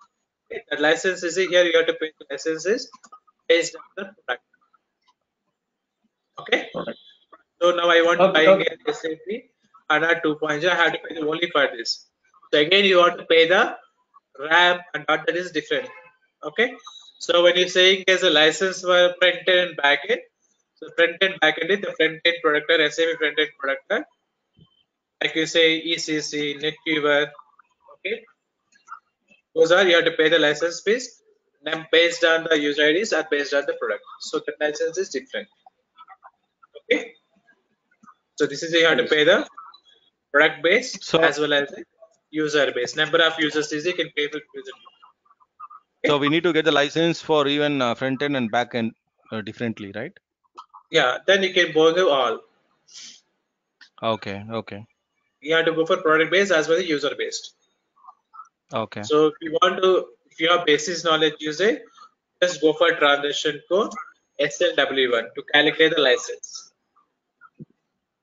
okay, that license is here you have to pay the licenses based on the product. Okay. Product. So now I want to Okay, buy okay. again SAP HANA 2.0. I have to pay only for this. So again, you have to pay the RAM and what that is different. Okay. So when you're saying there's a license for front end and back end, so front end back end is the front end product or SAP front end product. Like you say ECC, NetWeaver, okay. Those are you have to pay the license fees. Then based on the user IDs or based on the product. So the license is different. Okay. So this is you have to pay the product base So- as well as the user base. Number of users is you can pay for user. So we need to get the license for even uh, front end and back end uh, differently, right? Yeah, then you can go all. Okay, okay, You have to go for product based as well as user based. okay. So if you want to, if you have basis knowledge usage, just go for transition code SLW1 to calculate the license.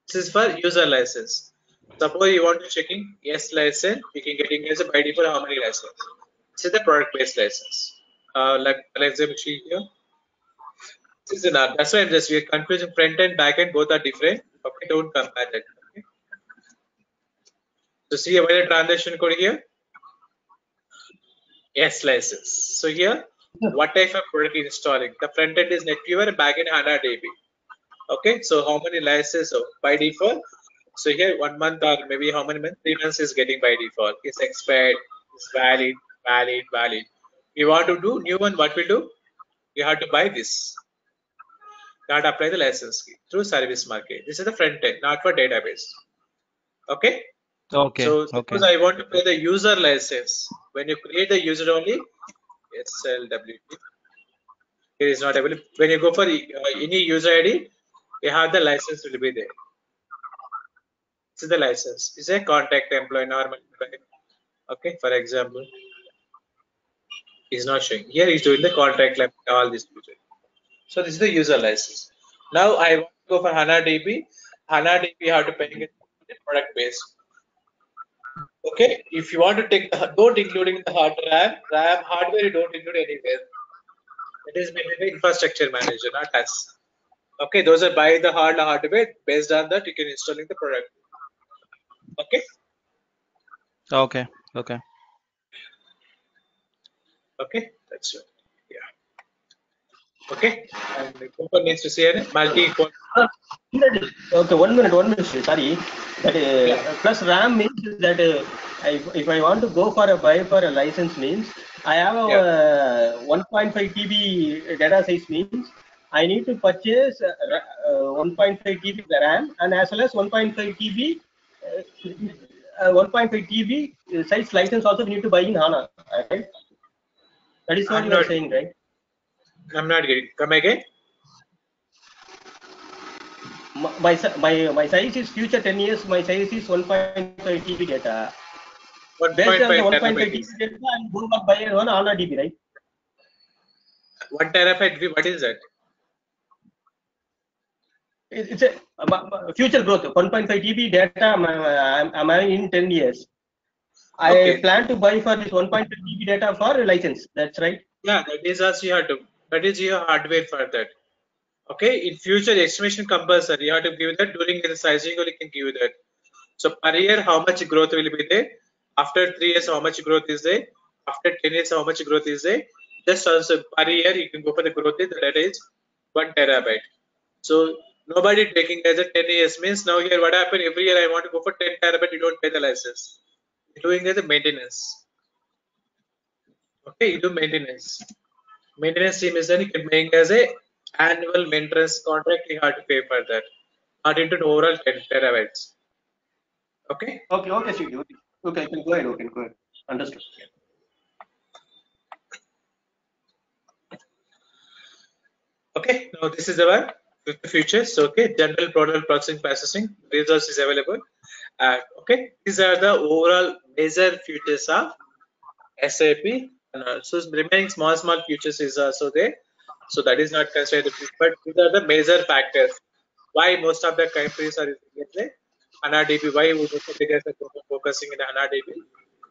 This is for user license. Suppose you want to checking SLICENSE, you can get in as a by default how many license. This is the product based license. Uh, like see here. This is not. That's why I'm just we're confusing front end, back end, both are different. Okay, don't compare that. Okay. So see about the transaction code here. SLICENSE. So here, what type of product is installing? The front end is NetWeaver back end HANA DB. Okay, so how many licenses? So by default, so here one month or maybe how many months? Three months is getting by default. It's expired, it's valid, valid, valid. You want to do new one, what we do? You have to buy this. Have apply the license fee through service market. This is the front end, not for database. Okay. Okay, So okay. suppose I want to pay the user license. When you create the user only, SLWP. It is not available. When you go for uh, any user ID, you have the license will be there. This is the license. It's a contact employee normal. employee. Okay, for example, he's not showing. Here he's doing the contract like all this. user. So this is the user license. Now I want to go for HANA DB. HANA DB you have to pay it product base. Okay, if you want to take the don't including the hard RAM, RAM hardware you don't include anywhere. It is maybe infrastructure manager, not us. Okay, those are buy the hard hardware based on that you can installing the product. Okay, Okay, okay. Okay, that's it. Yeah. Okay, and Cooper needs to say it. Multi Okay, one minute, one minute. Sorry. That uh, plus RAM means that uh, I, if I want to go for a buy for a license means I have a uh, 1.5 TB data size means I need to purchase uh, uh, 1.5 TB RAM and as well as 1.5 TB uh, uh, 1.5 TB size license also we need to buy in HANA. Right? That is what I'm you are saying, right? I'm not getting. Come again. my my my size is future 10 years my size is 1.5 TB data based on the 1.5 1.5 TB data I'll go and buy one HANA DB right One terabyte. What is that? It's a uh, my future growth 1.5 TB data I'm, I'm, I'm in 10 years I Okay. plan to buy for this 1.5 TB data for a license that's right Yeah, that is also you have to. That is your hardware for that. Okay, in future estimation compulsory. You have to give that during the sizing you can give that. So per year, how much growth will be there? After three years, how much growth is there? After ten years, how much growth is there? Just also per year, you can go for the growth rate that is one terabyte. So nobody taking as a ten years means now here what happened every year I want to go for ten terabyte, you don't pay the license. Doing as a maintenance. Okay, you do maintenance. Maintenance team is then you can make as a annual maintenance contract. You have to pay for that, not into the overall 10 terabytes. Okay. okay okay Sri, okay okay you can go ahead okay go ahead understood Okay. Now this is the with the features. Okay. General product processing processing resource is available. Uh, okay. These are the overall major features of SAP. And also remaining small small features is also there. So that is not considered. But these are the major factors. Why most of the countries are using it? HANA DB. Why guys are focusing in HANA DB?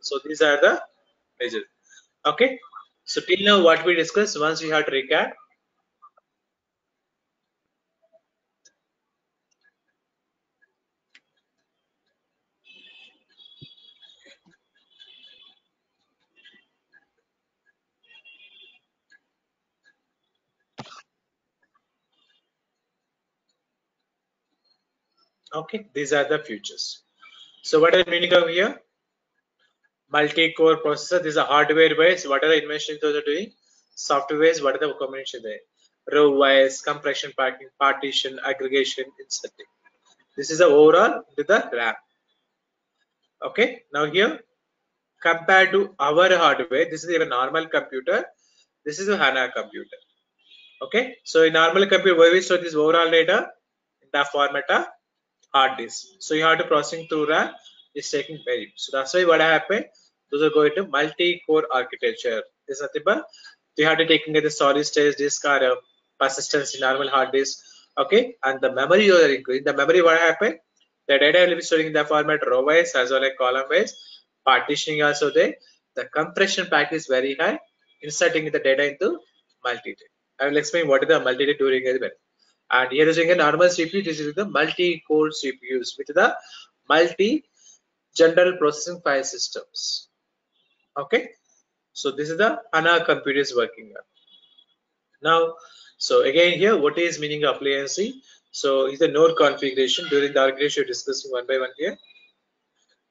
So these are the major. Okay. So till now what we discussed, once we have to recap. Okay, these are the futures. So what are the meaning of here? Multi-core processor. These are hardware based. What are the inventions those are doing? Software based. What are the combination there? Row wise, compression, packing, partition, aggregation, inserting. This is the overall with the RAM. Okay. Now here, compared to our hardware, this is a normal computer. This is a HANA computer. Okay. So in normal computer, where we store this overall data in the format of hard disk. So you have to processing through RAM is taking very. So that's why what happened. Those are going to multi-core architecture. Is nothing but you have to taking the solid state disk or a persistence in normal hard disk. Okay, and the memory you are including the memory. What happened? The data will be storing in the format row wise as well as column wise. Partitioning also there. The compression pack is very high. Inserting the data into multi-thread. I will explain what is the multi-thread during well. And here is a normal CPU. This is the multi-core CPUs with the multi general processing file systems. Okay, so this is the HANA computer is working on. Now, so again here, what is meaning of latency? So is the node configuration during the architecture discussing one by one here.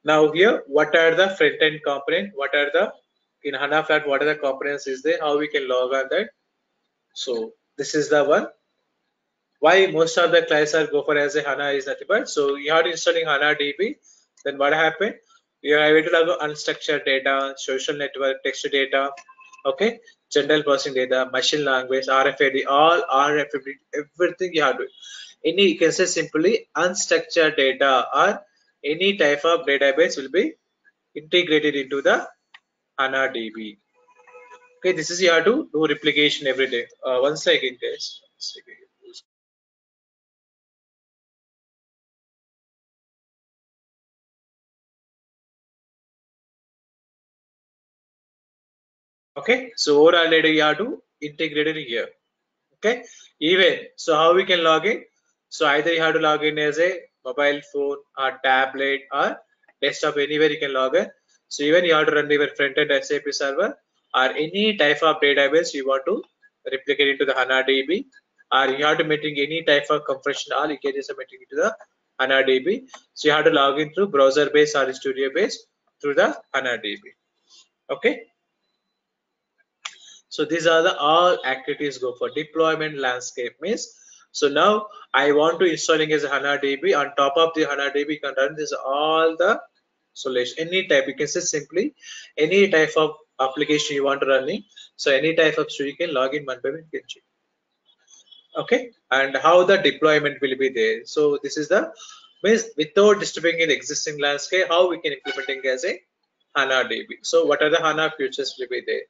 Now here, what are the front end component? What are the in HANA flat? What are the components is there? How we can log on that? So this is the one. Why most of the clients are go for as a HANA is nothing but so you are installing HANA DB. Then what happened? You are able to have unstructured data, social network, text data, okay, general person data, machine language, RFID, all RFID, everything you have to. Any you can say simply unstructured data or any type of database will be integrated into the HANA DB. Okay, this is you have to do replication every day. Uh, one second, guys. One second. Okay? So overall data you to integrate it here. Okay? Even so how we can log in? So either you have to log in as a mobile phone or tablet or desktop anywhere you can log in. So even you have to run your front-end SAP server or any type of database you want to replicate into the HANA DB or you have to maintain any type of compression all you can just maintain into the HANA DB so you have to log in through browser based or studio based through the HANA DB okay so these are the all activities go for deployment landscape means. So now I want to installing as HANA DB on top of the HANA DB can run this all the solution any type you can say simply any type of application you want to running. So any type of so you can log in one by one can. Okay, and how the deployment will be there. So this is the means without disturbing the existing landscape, how we can implementing as a HANA DB. So what are the HANA features will be there?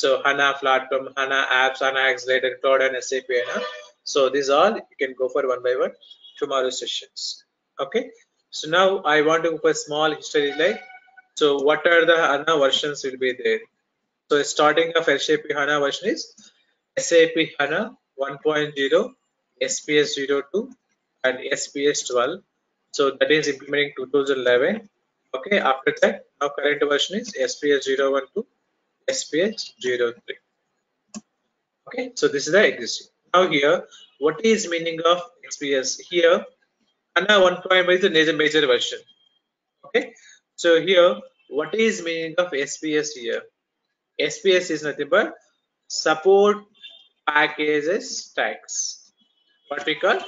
So HANA platform, HANA apps, HANA accelerator, cloud and SAP HANA. So these all you can go for one by one tomorrow sessions. Okay. So now I want to go for small history like so what are the HANA versions will be there. So starting of SAP HANA version is SAP HANA 1.0, SPS 02 and SPS 12. So that is implementing 2011. Okay, after that now current version is SPS 012 SPS 03. Okay, so this is the existing. Now here, what is meaning of SPS? Here, HANA 1.1 is the major, major version. Okay, so here, what is meaning of SPS here? SPS is nothing but support packages stacks. What we call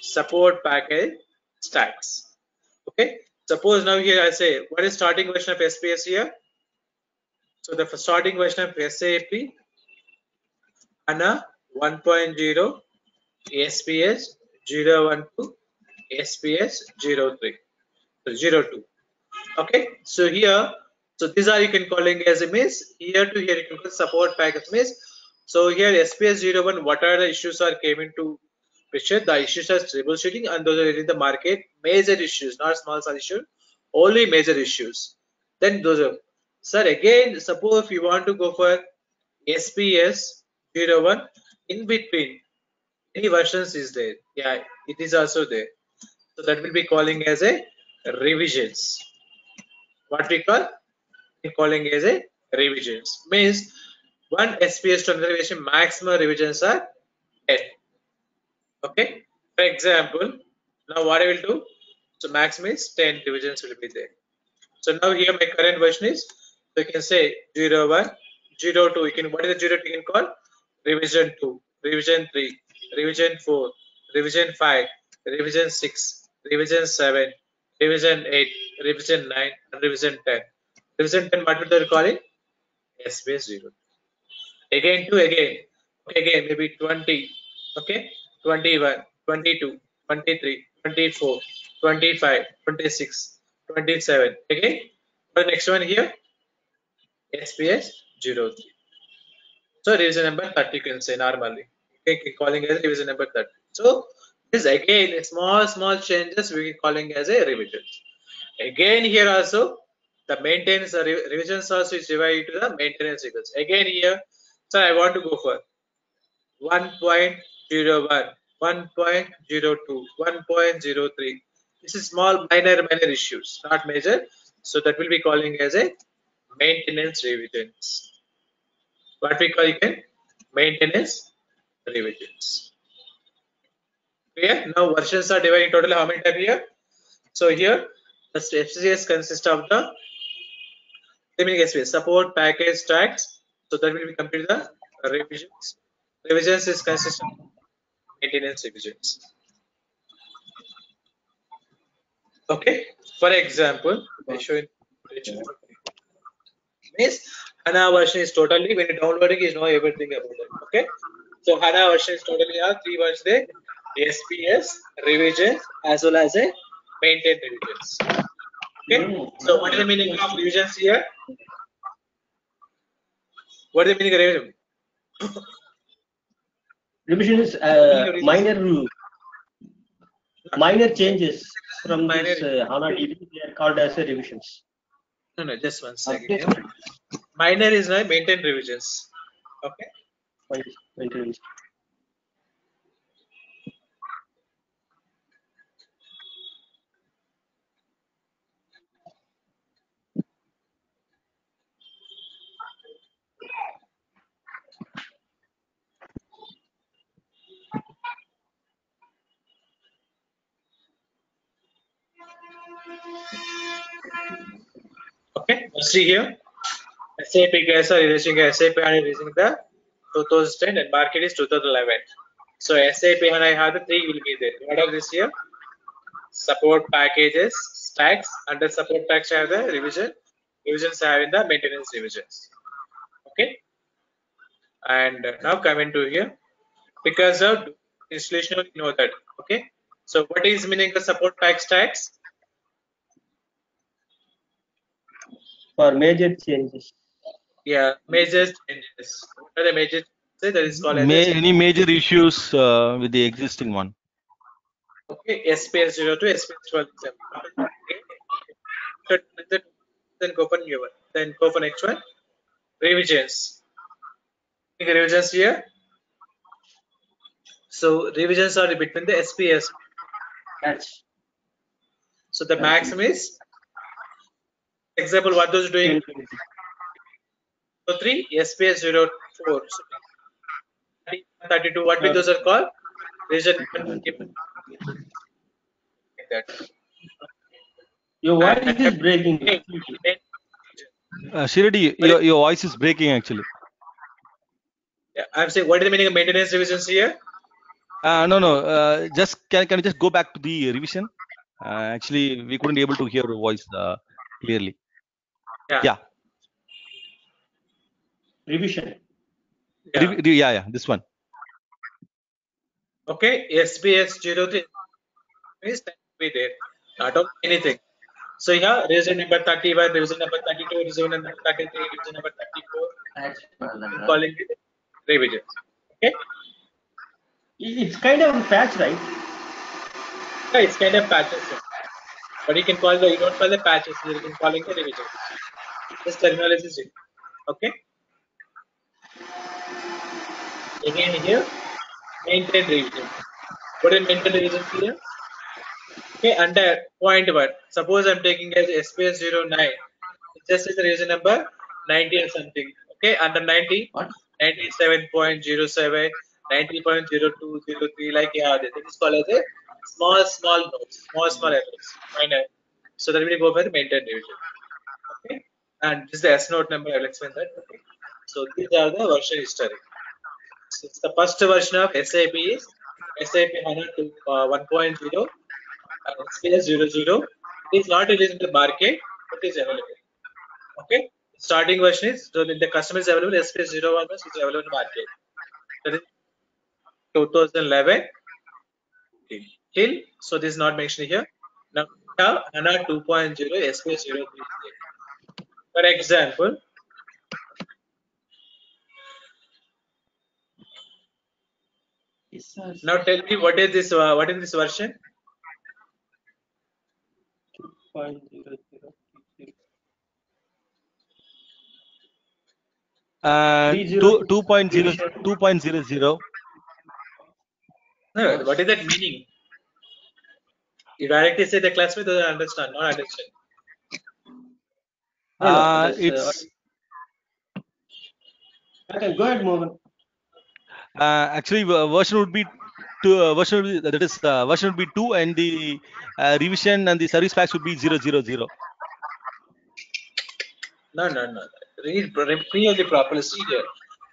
support package stacks. Okay, suppose now here I say, what is starting version of SPS here? So the starting version of SAP HANA 1.0 SPS 012 SPS 03 so 02 okay so here so these are you can calling as a miss. Here to here you can call support package miss. So here SPS 01 what are the issues are came into picture? The issues are troubleshooting and those are in the market. Major issues not small size issue only major issues. Then those are Sir, again, suppose if you want to go for SPS 01 in between, any versions is there. Yeah, it is also there. So that will be calling as a revisions. What we call? Calling as a revisions. Means one SPS translation maximum revisions are 10. Okay. For example, Now what I will do? So maximum is 10 divisions will be there. So now here my current version is, so you can say 0, 1, 0, 2. You can, what is the 0 you can call? Revision 2, revision 3, revision 4, revision 5, revision 6, revision 7, revision 8, revision 9, and revision 10. Revision 10, what will they call it? S base 0. Again 2, again. Okay, again, maybe 20, okay, 21, 22, 23, 24, 25, 26, 27. Again, the next one here, SPS 03. So revision number 30 you can say normally. Okay, calling as revision number 30. So this again small small changes we calling as a revision. Again here also the maintenance uh, re- revisions also is divided to the maintenance cycles. Again here, so I want to go for 1.01, 1.02, 1.03. This is small minor minor issues, not major. So that will be calling as a maintenance revisions. What we call again maintenance revisions. Clear? Now versions are divided in total how many type here? So here the FCS consists of the remaining SPS support package tracks. So that will be complete the revisions. Revisions is consist of maintenance revisions. Okay. For example, I show you. Means HANA version is totally when you downloading is know everything about it. Okay. So HANA version is totally have three words there. SPS, revision, as well as a maintain revisions. Okay. So what is the meaning of revisions here? What is the meaning of revision? Revision is uh, minor minor changes from Minor- this uh, HANA DB. They are called as revisions. No, no, just one second. here. Minor is not maintain revisions. Okay. Minor- Okay. See here. SAP guys are erasing SAP and erasing the 2010 and market is 2011. So SAP and I have the three will be there. What are this here? Support packages, stacks. Under support packs I have the revision. Revisions I have in the maintenance revisions. Okay. And now coming to here. Because of installation, you know that. Okay. So what is meaning the support pack stacks? For major changes. Yeah, major changes. What are the major changes? That is called as May, any major issues uh, with the existing one? okay, SPS 02, SPS 12. Okay. So, Then go for new one. Then go for next one. Revisions. Any revisions here. So revisions are between the SPS. That's So the maximum is example what those doing so 03 SPS 04. So 32 what will those are called? Revision like that. your voice is breaking. Uh, Shirdi, your, your voice is breaking actually. Yeah, I'm saying what is the meaning of maintenance revisions here? Uh, no, no. Uh, just can can you just go back to the revision? Uh, actually, we couldn't be able to hear your voice uh, clearly. Yeah. Yeah. Revision. Yeah. Revi- re- yeah, yeah. This one. Okay, SPS 03 is be there, not of anything. So here, revision number 31, revision number 32, revision number 33, revision number 34, I'm calling it revisions. Okay, It's kind of a patch, right? yeah, it's kind of patches, but you can call the you don't call the patches, you can call it the revision. This terminology is it. Okay. Again here, maintain revision. What is maintain revision here? Okay, under point one. Suppose I'm taking as SPS 09. Just is the revision number 90 or something. Okay, under 90, What? 97.07, 90.0203, like yeah, this is called as a small, small notes, small, small errors, minor. So that will go by the maintain revision. And this is the S note number. I will explain that. Okay. So these are the version history. So the first version of SAP is SAP HANA 2, uh, 1.0 uh, SPS 00. It is not released in the market, but is available. Okay. Starting version is so the customer is available. SPS 01 is available in the market. That is 2011 till so this is not mentioned here now now HANA 2.0 SPS 03 for example Yes, now tell me what is this uh, what is this version Point zero zero three Uh, Three zero two, two. 2.0, 2.00. no what is that meaning you directly say the classmate doesn't understand not understand No, no, Uh, that's, uh, it's Okay, go ahead, Mohan. uh, actually uh, version would be two, uh, version would be, that is uh, version would be two and the uh, revision and the service packs would be 000. no no no read read clearly properly see here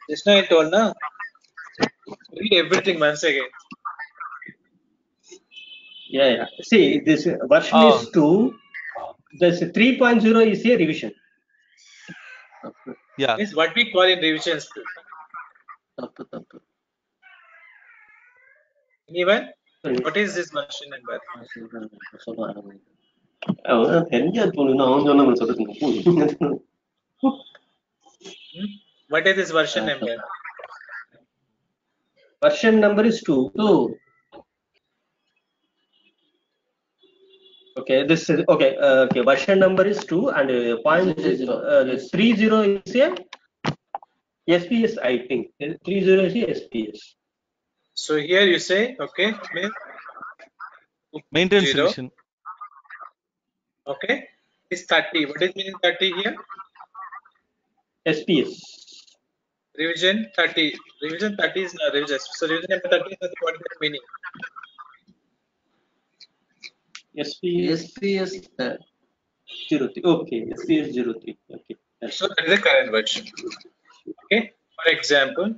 just now I told na read everything once again Yeah, yeah. See, this version Oh. is two this 3.0 is a revision. Yeah. Is what we call in revisions. Anyone? What is this version number? Oh, hmm? What is this version number? Version number is 2 2 Okay, this is okay. Uh, okay, version number is two and uh, point Zero, zero. uh, the three zero is a SPS, I think. Uh, Three zero is a SPS. so here you say okay means Maintenance Zero. revision. okay is 30 what is meaning 30 here SPS. revision 30 revision 30 is not revision so revision number 30 is nothing what is SP is zero three. Okay, SP is zero three. Okay. That's so that is the current version. Okay. For example,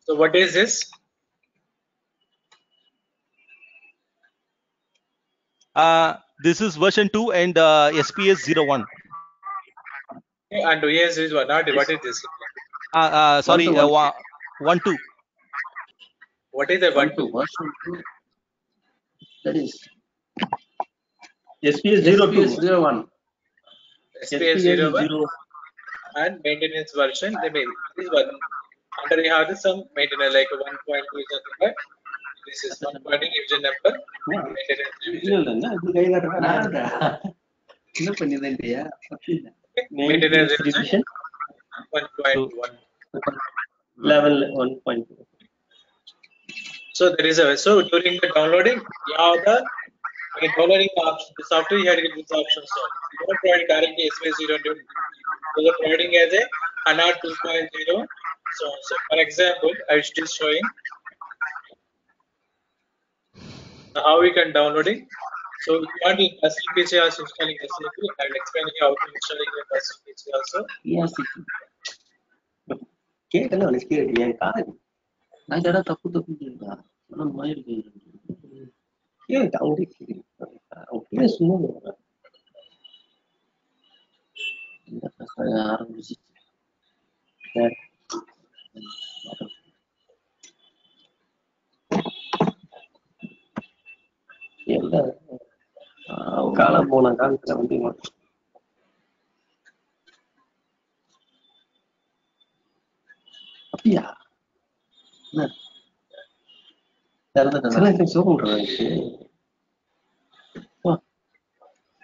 so what is this? Uh, this is version 2 and uh, SPS 01. And yes, is one, not what is this? Uh, uh, sorry, one, two. Uh, one two. What is the one, one two? Version two. That is SPS 02. SPS 01. SPS 01. And maintenance version, they mean, this one. Under we have some maintenance like 1.2 is number this is 1.2 revision number maintenance revision என்ன பண்ணியதுன்றியா maintenance Maintenance revision revision 1.1 level one point two. so there is a so during the downloading you have the when downloading the, option, the software you have to get this option so you don't provide directly SPS 0 so you're providing as a HANA 2.0 so on so for example I was just showing how we can download it. So if you want to install PC also installing SAP, I'll explain how to install your custom PC also. Yes. கேட்கல அவனுக்கு கேட்டு என் காது நான் யாரா தப்பு தப்பு கேட்டா ஆனா மாதிரி கேட்டு அவங்களே கேட்கிறேன் அப்படியே சும்மா ஆரம்பிச்சு எல்லாம் காலம் போன காலத்துல வந்து அப்படியா என்ன திறந்துட்டேன் சில சோகம்ன்றாங்க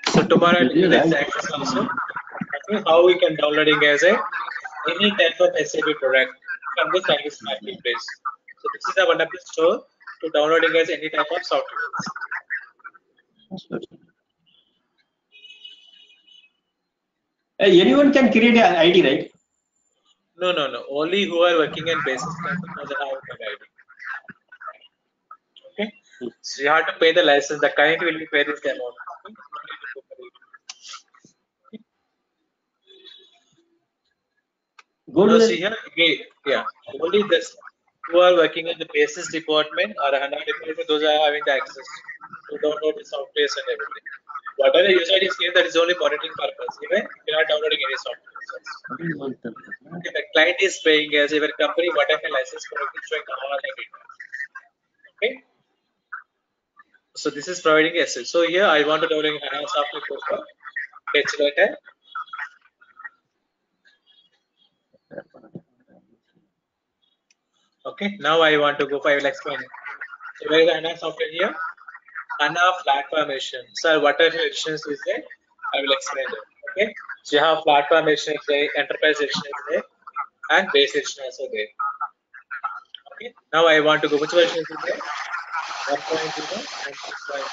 So tomorrow I'll give this access also. Okay, how we can downloading as a any type of SAP product from the service marketplace. So this is a wonderful store to downloading as any type of software. anyone can create an ID, right? No, no, no. Only who are working in basis customers are out ID. Okay. So you have to pay the license. The client will be pay this amount. Go to see here. Okay. Yeah. Only this who are working in the basis department or 100 department, those are having the access to download the softwares and everything. Whatever user is here, that is only monitoring purpose. Even you're not downloading any software. Okay, the client is paying as your company whatever license product is showing all the data. Okay. So this is providing access. So here I want to download HANA software for fetch letter. Okay, now I want to go for, I will explain. So where is the HANA software here? HANA platform edition. Sir, what are editions is there? I will explain it. Okay, so you have platform edition is there, enterprise edition is there, and base edition also there. Okay, now I want to go, which version is there? 1.0 and 2.0.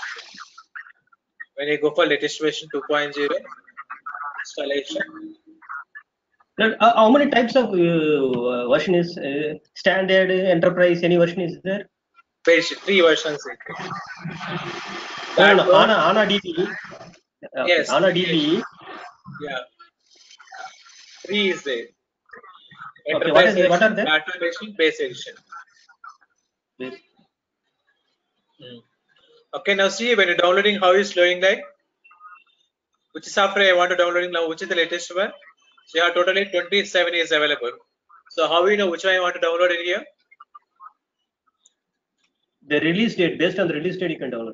When you go for latest version 2.0, installation, Uh, how many types of uh, version is uh, standard, enterprise? Any version is there? Page three versions. is there. No, no, That HANA, HANA DB. Okay, Yes. HANA DB. Yeah. Three is there. Okay, what is- what are they? Platform edition, base edition. Hmm. Okay, now see when you're downloading, how is flowing like? Which software I want to downloading now? Which is the latest one? So yeah, totally 27 is available. So how we know which one I want to download in here? The release date, based on the release date, you can download.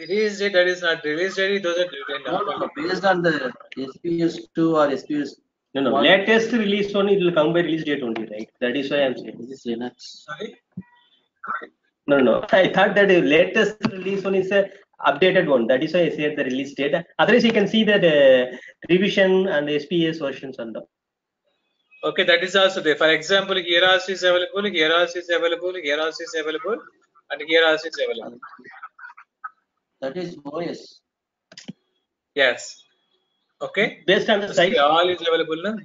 Release date that is not release date. Those are written No, down. no, based on the SPS2 or SPS, No, no. What? Latest release only it will come by release date only, right? That is why I'm saying. this is Linux. Sorry. No, no. I thought that the latest release one is a updated one. That is why I said the release date. Otherwise, you can see that uh, revision and the SPS versions and all. Okay, that is also there. For example, here also is available, here also is available, here also is available, and here also is available. That is OS. Yes. Okay. Based on the So size. all is available now.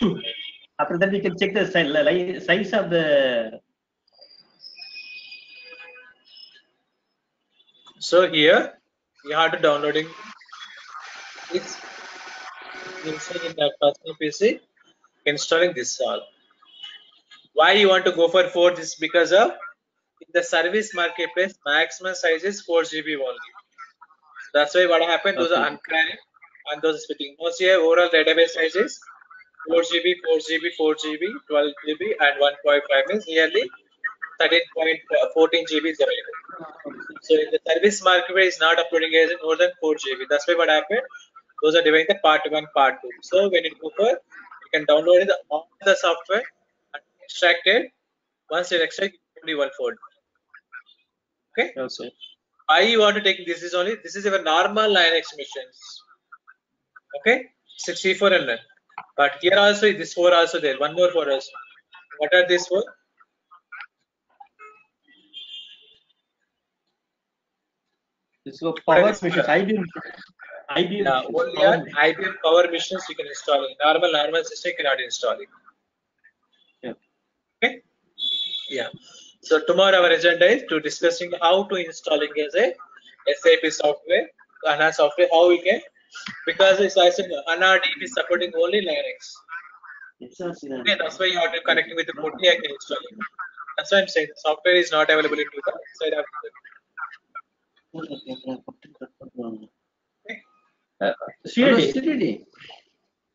Hmm. After that, we can check the si- size of the. So here you have to downloading this in that personal PC, installing this all. Why you want to go for 4 this because of in the service marketplace maximum size is 4 GB only. That's why what happened those are Okay. uncracked and those are splitting. Most here overall database size is 4 GB, 4 GB, 4 GB, 12 GB and 1.5 means nearly 13.14 GB is available. So in the service marketplace is not uploading as more than 4 GB. That's why what happened. Those are dividing the part one, part two. So when it go for, you can download the, software and extract it. Once you extract, only one folder. Okay. Okay. Why you want to take this is only this is your normal Linux machines. Okay, 64 and none. But here also this four also there. One more for us. What are these four? This is for power What is- machines. IBM. IBM. Yeah, only power on machines. IBM power machines you can install it. Normal normal system you cannot install it. Yeah. Okay. Yeah. So tomorrow our agenda is to discussing how to installing as a SAP software, HANA software, how we can because it's I said HANA DB is supporting only Linux. Okay, that's why you have to connect with the Putty I can install it. That's why I'm saying the software is not available into the side of the okay. Uh, Sridhar, CDD.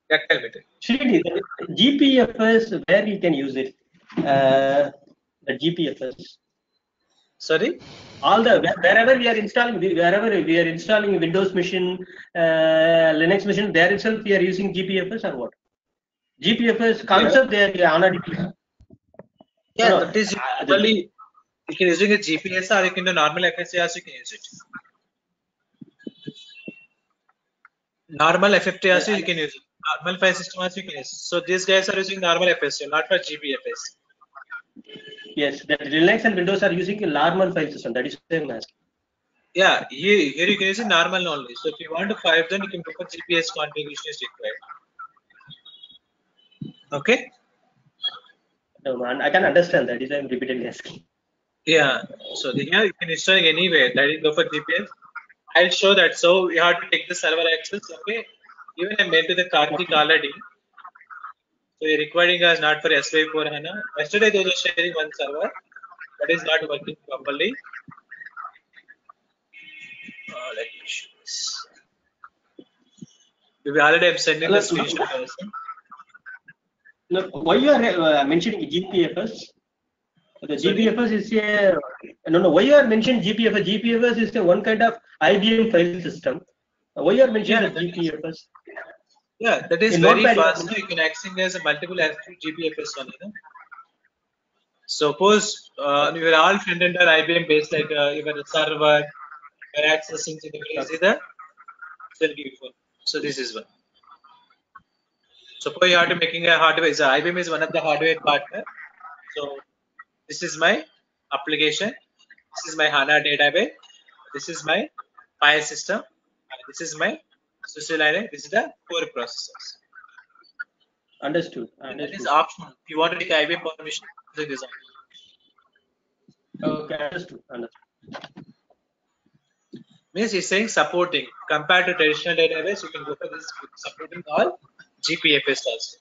Yeah, tell me. GPFS, where you can use it? Uh, the GPFS. Sorry? all the wherever we are installing wherever we are installing windows machine uh, linux machine there itself we are using gpfs or what gpfs concept there yeah, on a Yeah, No, that is uh, usually you can using a GPS or you can do normal FSA also you can use it. Normal FFT also you can use it. Normal file system also you can use. So these guys are using normal FSA, not for GPFS. yes the linux and windows are using a normal file system that is same as Yeah, here, here you can use a normal only. So if you want to five, then you can go for GPS configuration is required. Okay. No, man, I can understand that. Is I'm repeatedly asking. Yeah. So the, here you can install anywhere. That is go for GPS. I'll show that. So you have to take the server access. Okay. Even I made to the Karthik already. So the recording is not for S/4 HANA. Yesterday they were sharing one server. That is not working properly. Uh, let me show this. We already am sending the screenshot also. Why you are uh, mentioning GPFS? The GPFS is a no no. Why you are mentioning GPFS? GPFS is a one kind of IBM file system. Uh, Why you are mentioning Yeah, the that is- GPFS? Yeah, that is In very fast. you- no? You can access as a multiple S3 GPFS one. Know? Suppose uh, you are all front end or IBM based, like uh, you are a server, you are accessing to the easy the then give one. So this is one. Suppose you are making a hardware. So IBM is one of the hardware partner. So this is my application. This is my HANA database. This is my file system. This is my social line. This is the core processors. Understood. And that is optional. If you want to take IBM permission, click this. Okay, understood. Understood. Means it's saying supporting. Compared to traditional database, you can go for this supporting all GPFS also.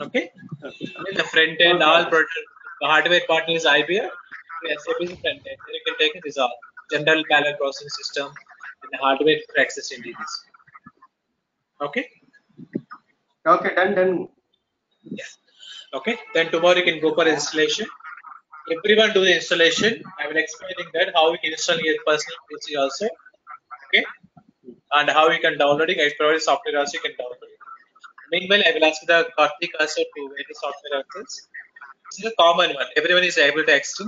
Okay. Okay. I mean, the front end, all product, the hardware partner is IBM. The SAP is front end. You can take this all general parallel processing system and the hardware for accessing these. Okay. Okay, done, done. Okay. Then tomorrow you can go for installation. Everyone do the installation. I will explaining that how you can install your personal PC also. Okay. And how you can download it. I provide software also you can download it. Meanwhile, I will ask the Karthik also to where the software access. This is a common one. Everyone is able to access.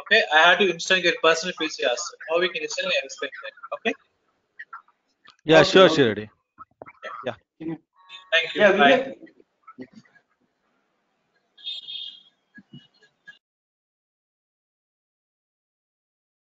Okay. I have to install your personal PC also. How we can install, I will that. Okay. Yeah, Okay, sure, okay. Shirdi. Thank you. Yeah, we Bye. can,